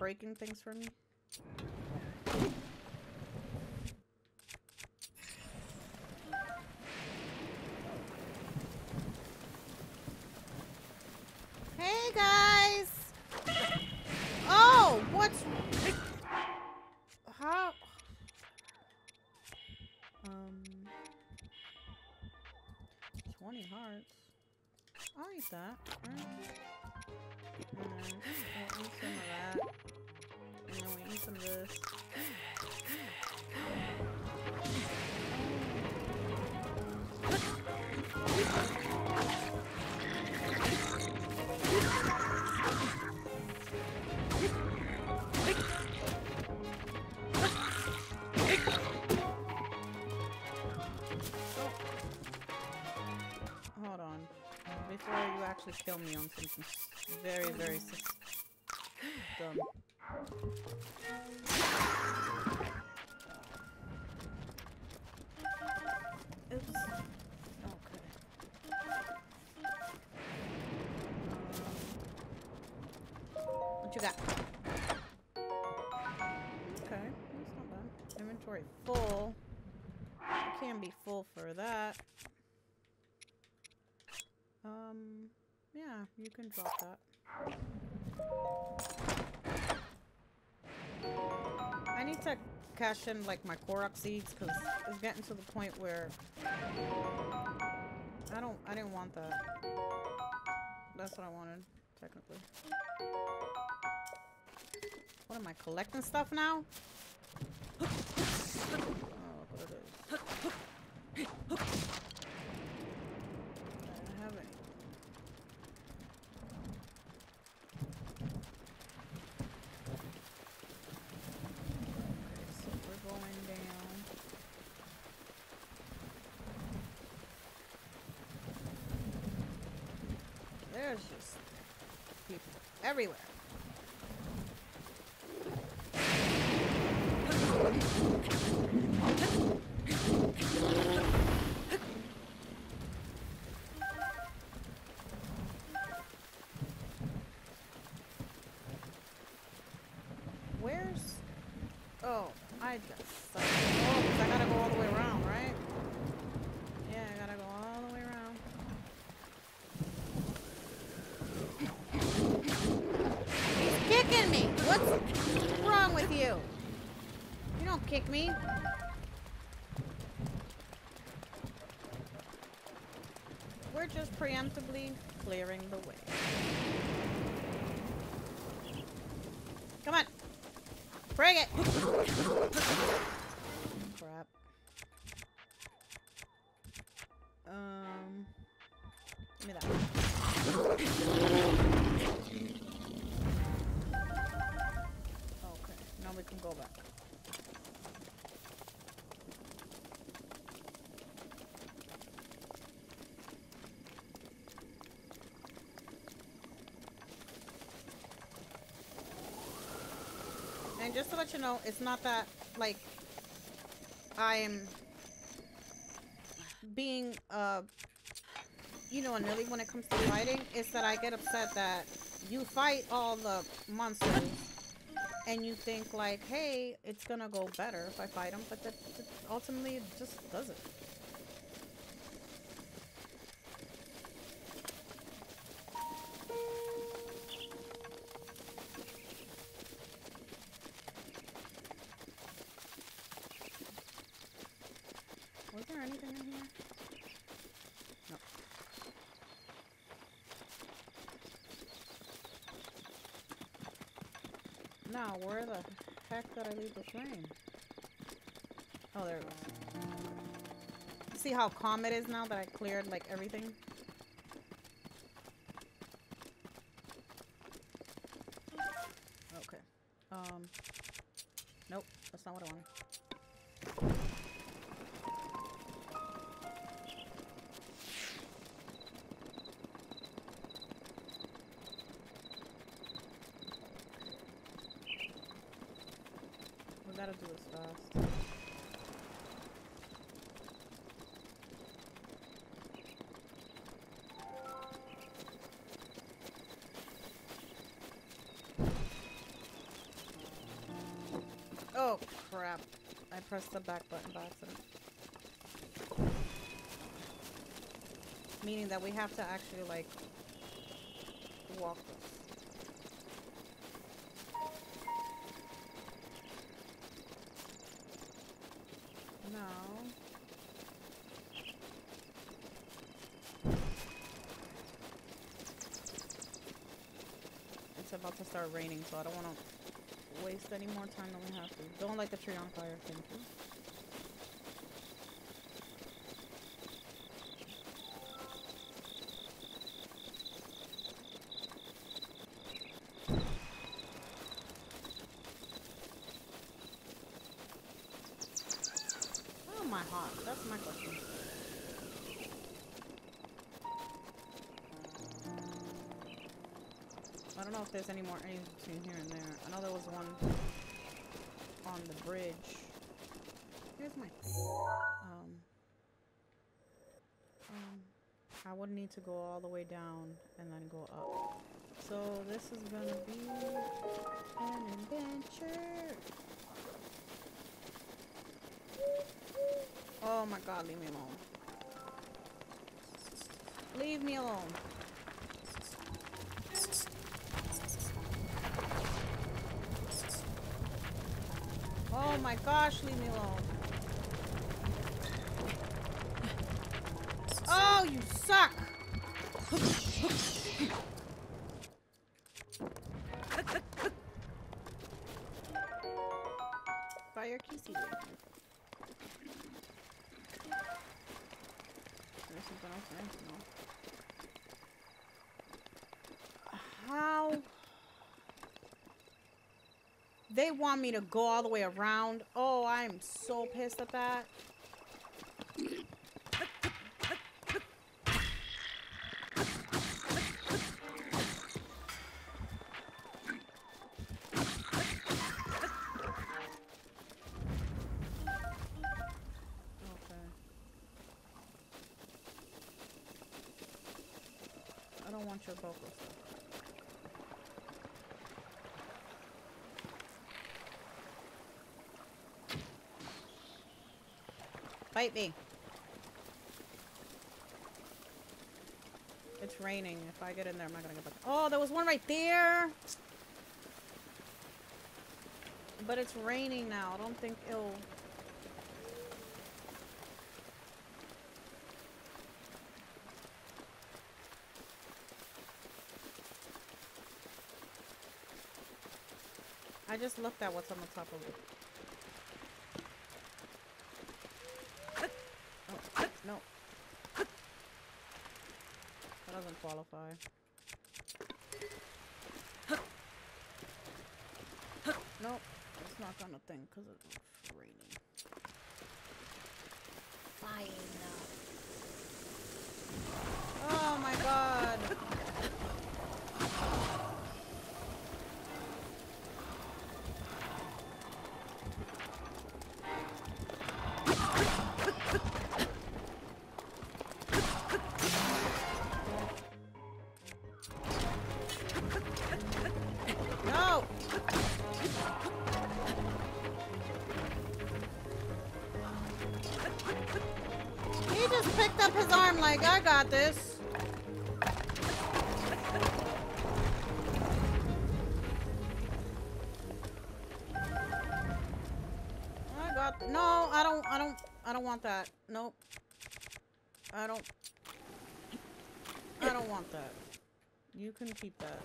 Breaking things for me. Hey guys! Oh, what's how? Um, twenty hearts. I'll eat that. Actually kill me on something very, very dumb. Oops. Okay. What you got? Okay, that's not bad. Inventory full. Can't be full for that. Um, yeah, you can drop that. I need to cash in like my Korok seeds because it's getting to the point where I don't, I didn't want that. That's what I wanted, technically. What am I collecting stuff now look what it is. I don't have any. Okay, so we're going down. There's just people everywhere. Where's... Oh, I just... Like, oh, 'cause I gotta go all the way around, right? Yeah, I gotta go all the way around. He's kicking me! What's wrong with you? You don't kick me. We're just preemptively And just to let you know, it's not that, like, I am being, uh, you know, a nilly when it comes to fighting. It's that I get upset that you fight all the monsters and you think, like, hey, it's gonna go better if I fight them, but that, that ultimately it just doesn't. Was there anything in here? No. Now, where the heck did I the? Oh, there it goes. See how calm it is now that I cleared, like, everything? Crap. I pressed the back button by accident. Meaning that we have to actually like walk this. No. It's about to start raining, so I don't want to waste any more time than we. Don't light the tree on fire, thank you. I? That's my question. I don't know if there's any more areas between here and there. I know there was one on the bridge. Here's my um um I would need to go all the way down and then go up. So this is gonna be an adventure. Oh my god, leave me alone. Leave me alone. Oh my gosh, leave me alone. Oh, you suck! Want me to go all the way around. Oh, I'm so pissed at that. Okay. I don't want your vocal stuff. Me. It's raining. If I get in there, I'm not gonna get back. Oh, there was one right there. But it's raining now. I don't think it'll. I just looked at what's on the top of it. Oh, no. That doesn't qualify. Nope, it's not gonna thing because it's raining. Fine. Oh my god! Got this. I got, no, I don't, I don't, I don't want that. Nope. I don't, I don't want that. You can keep that.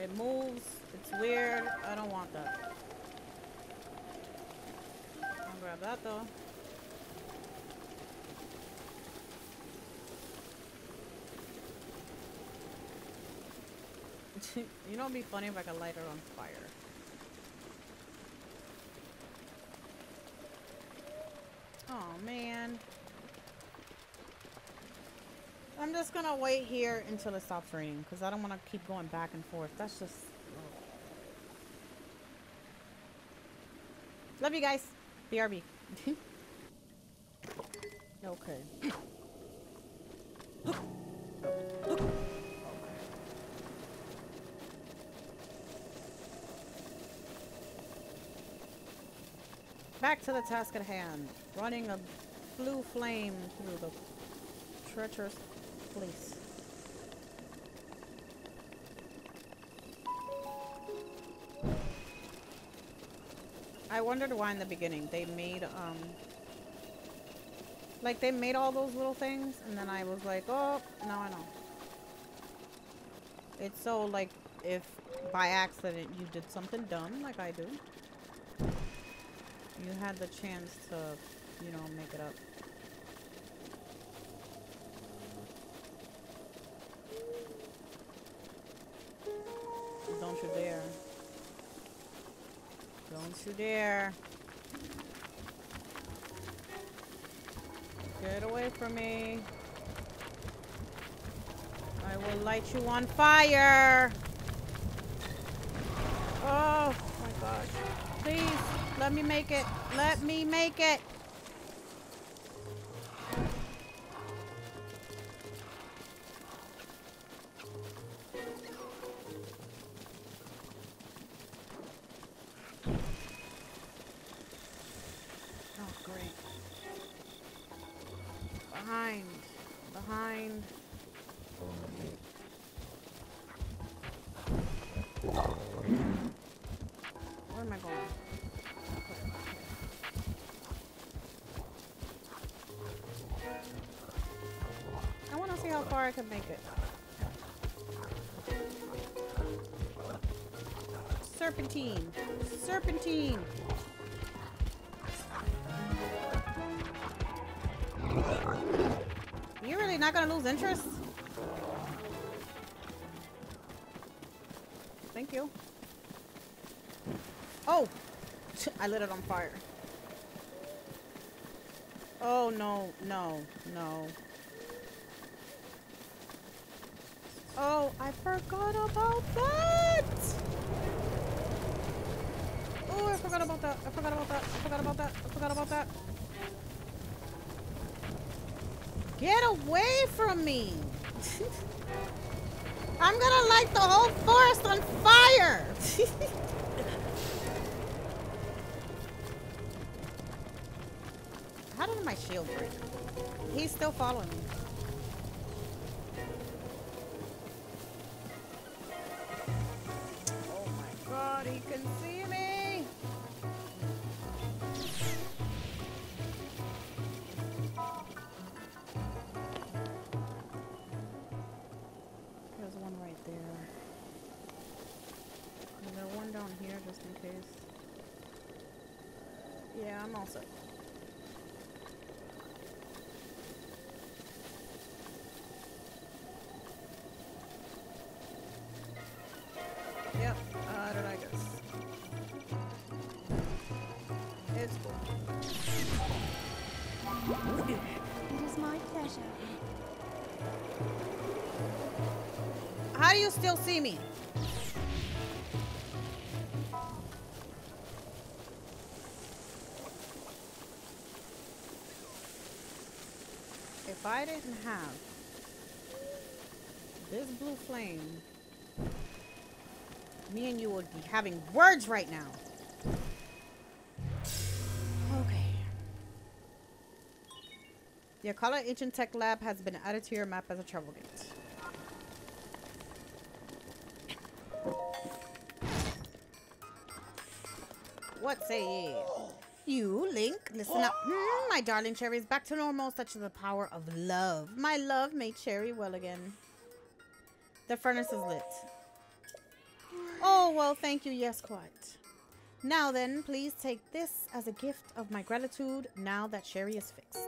It moves. It's weird. I don't want that. I'll grab that though. you know it'd be funny if I could light her on fire. Oh man. I'm just gonna wait here until it stops raining because I don't want to keep going back and forth. That's just. Love you guys. BRB. okay. Back to the task at hand. Running a blue flame through the treacherous place. I wondered why in the beginning they made, um, like they made all those little things and then I was like, oh, now I know. It's so like if by accident you did something dumb like I do, you had the chance to, you know, make it up. Don't you dare. Don't you dare. Get away from me. I will light you on fire. Oh my gosh. Please. Let me make it. Let me make it. Oh, I can make it. Serpentine. Serpentine. You really not gonna lose interest? Thank you. Oh! I lit it on fire. Oh, no, no, no. Oh, I forgot about that! Oh, I forgot about that. I forgot about that. I forgot about that. I forgot about that. Get away from me! I'm gonna light the whole forest on fire! How did my shield break? He's still following me. Still see me. If I didn't have this blue flame, me and you would be having words right now. Okay. The Akkala Ancient Tech Lab has been added to your map as a travel gate. Say? You, Link, listen up. Mm, my darling Cherry is back to normal, such is the power of love. My love made Cherry well again. The furnace is lit. Oh, well, thank you. Yes, quite. Now then, please take this as a gift of my gratitude now that Sherry is fixed.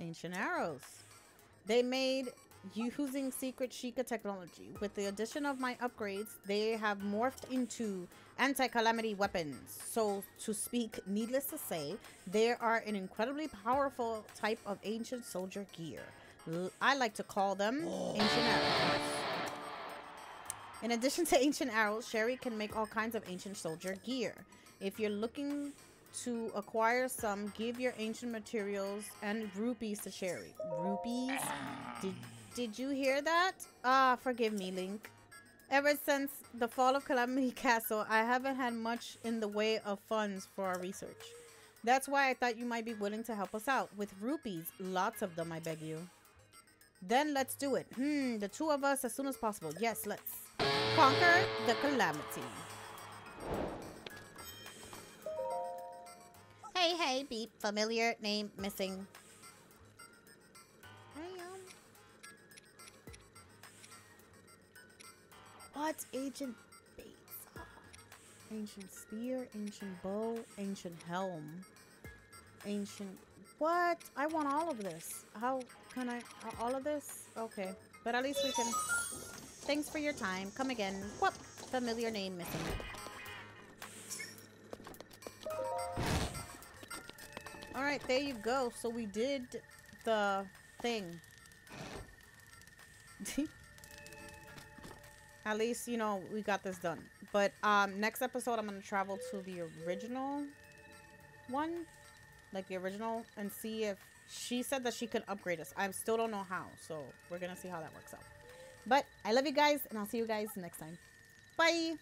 Ancient arrows. They made using secret Sheikah technology. With the addition of my upgrades, they have morphed into anti-calamity weapons. So, to speak needless to say, they are an incredibly powerful type of ancient soldier gear. I like to call them ancient arrows. In addition to ancient arrows, Sherry can make all kinds of ancient soldier gear. If you're looking to acquire some, give your ancient materials and rupees to Sherry. Rupees? Did, did you hear that? Ah, forgive me, Link. Ever since the fall of Calamity Castle, I haven't had much in the way of funds for our research. That's why I thought you might be willing to help us out. With rupees, lots of them, I beg you. Then let's do it. Hmm, the two of us as soon as possible. Yes, let's conquer the calamity. Hey, hey, beep. Familiar name missing. What's ancient base? Ancient spear, ancient bow, ancient helm, ancient. What? I want all of this. How can I? All of this? Okay, but at least we can. Thanks for your time. Come again. Whoop. Familiar name missing. Alright, there you go. So we did the thing. At least, you know, we got this done. But um, next episode, I'm going to travel to the original one. Like the original. And see if... She said that she could upgrade us. I still don't know how. So we're going to see how that works out. But I love you guys. And I'll see you guys next time. Bye.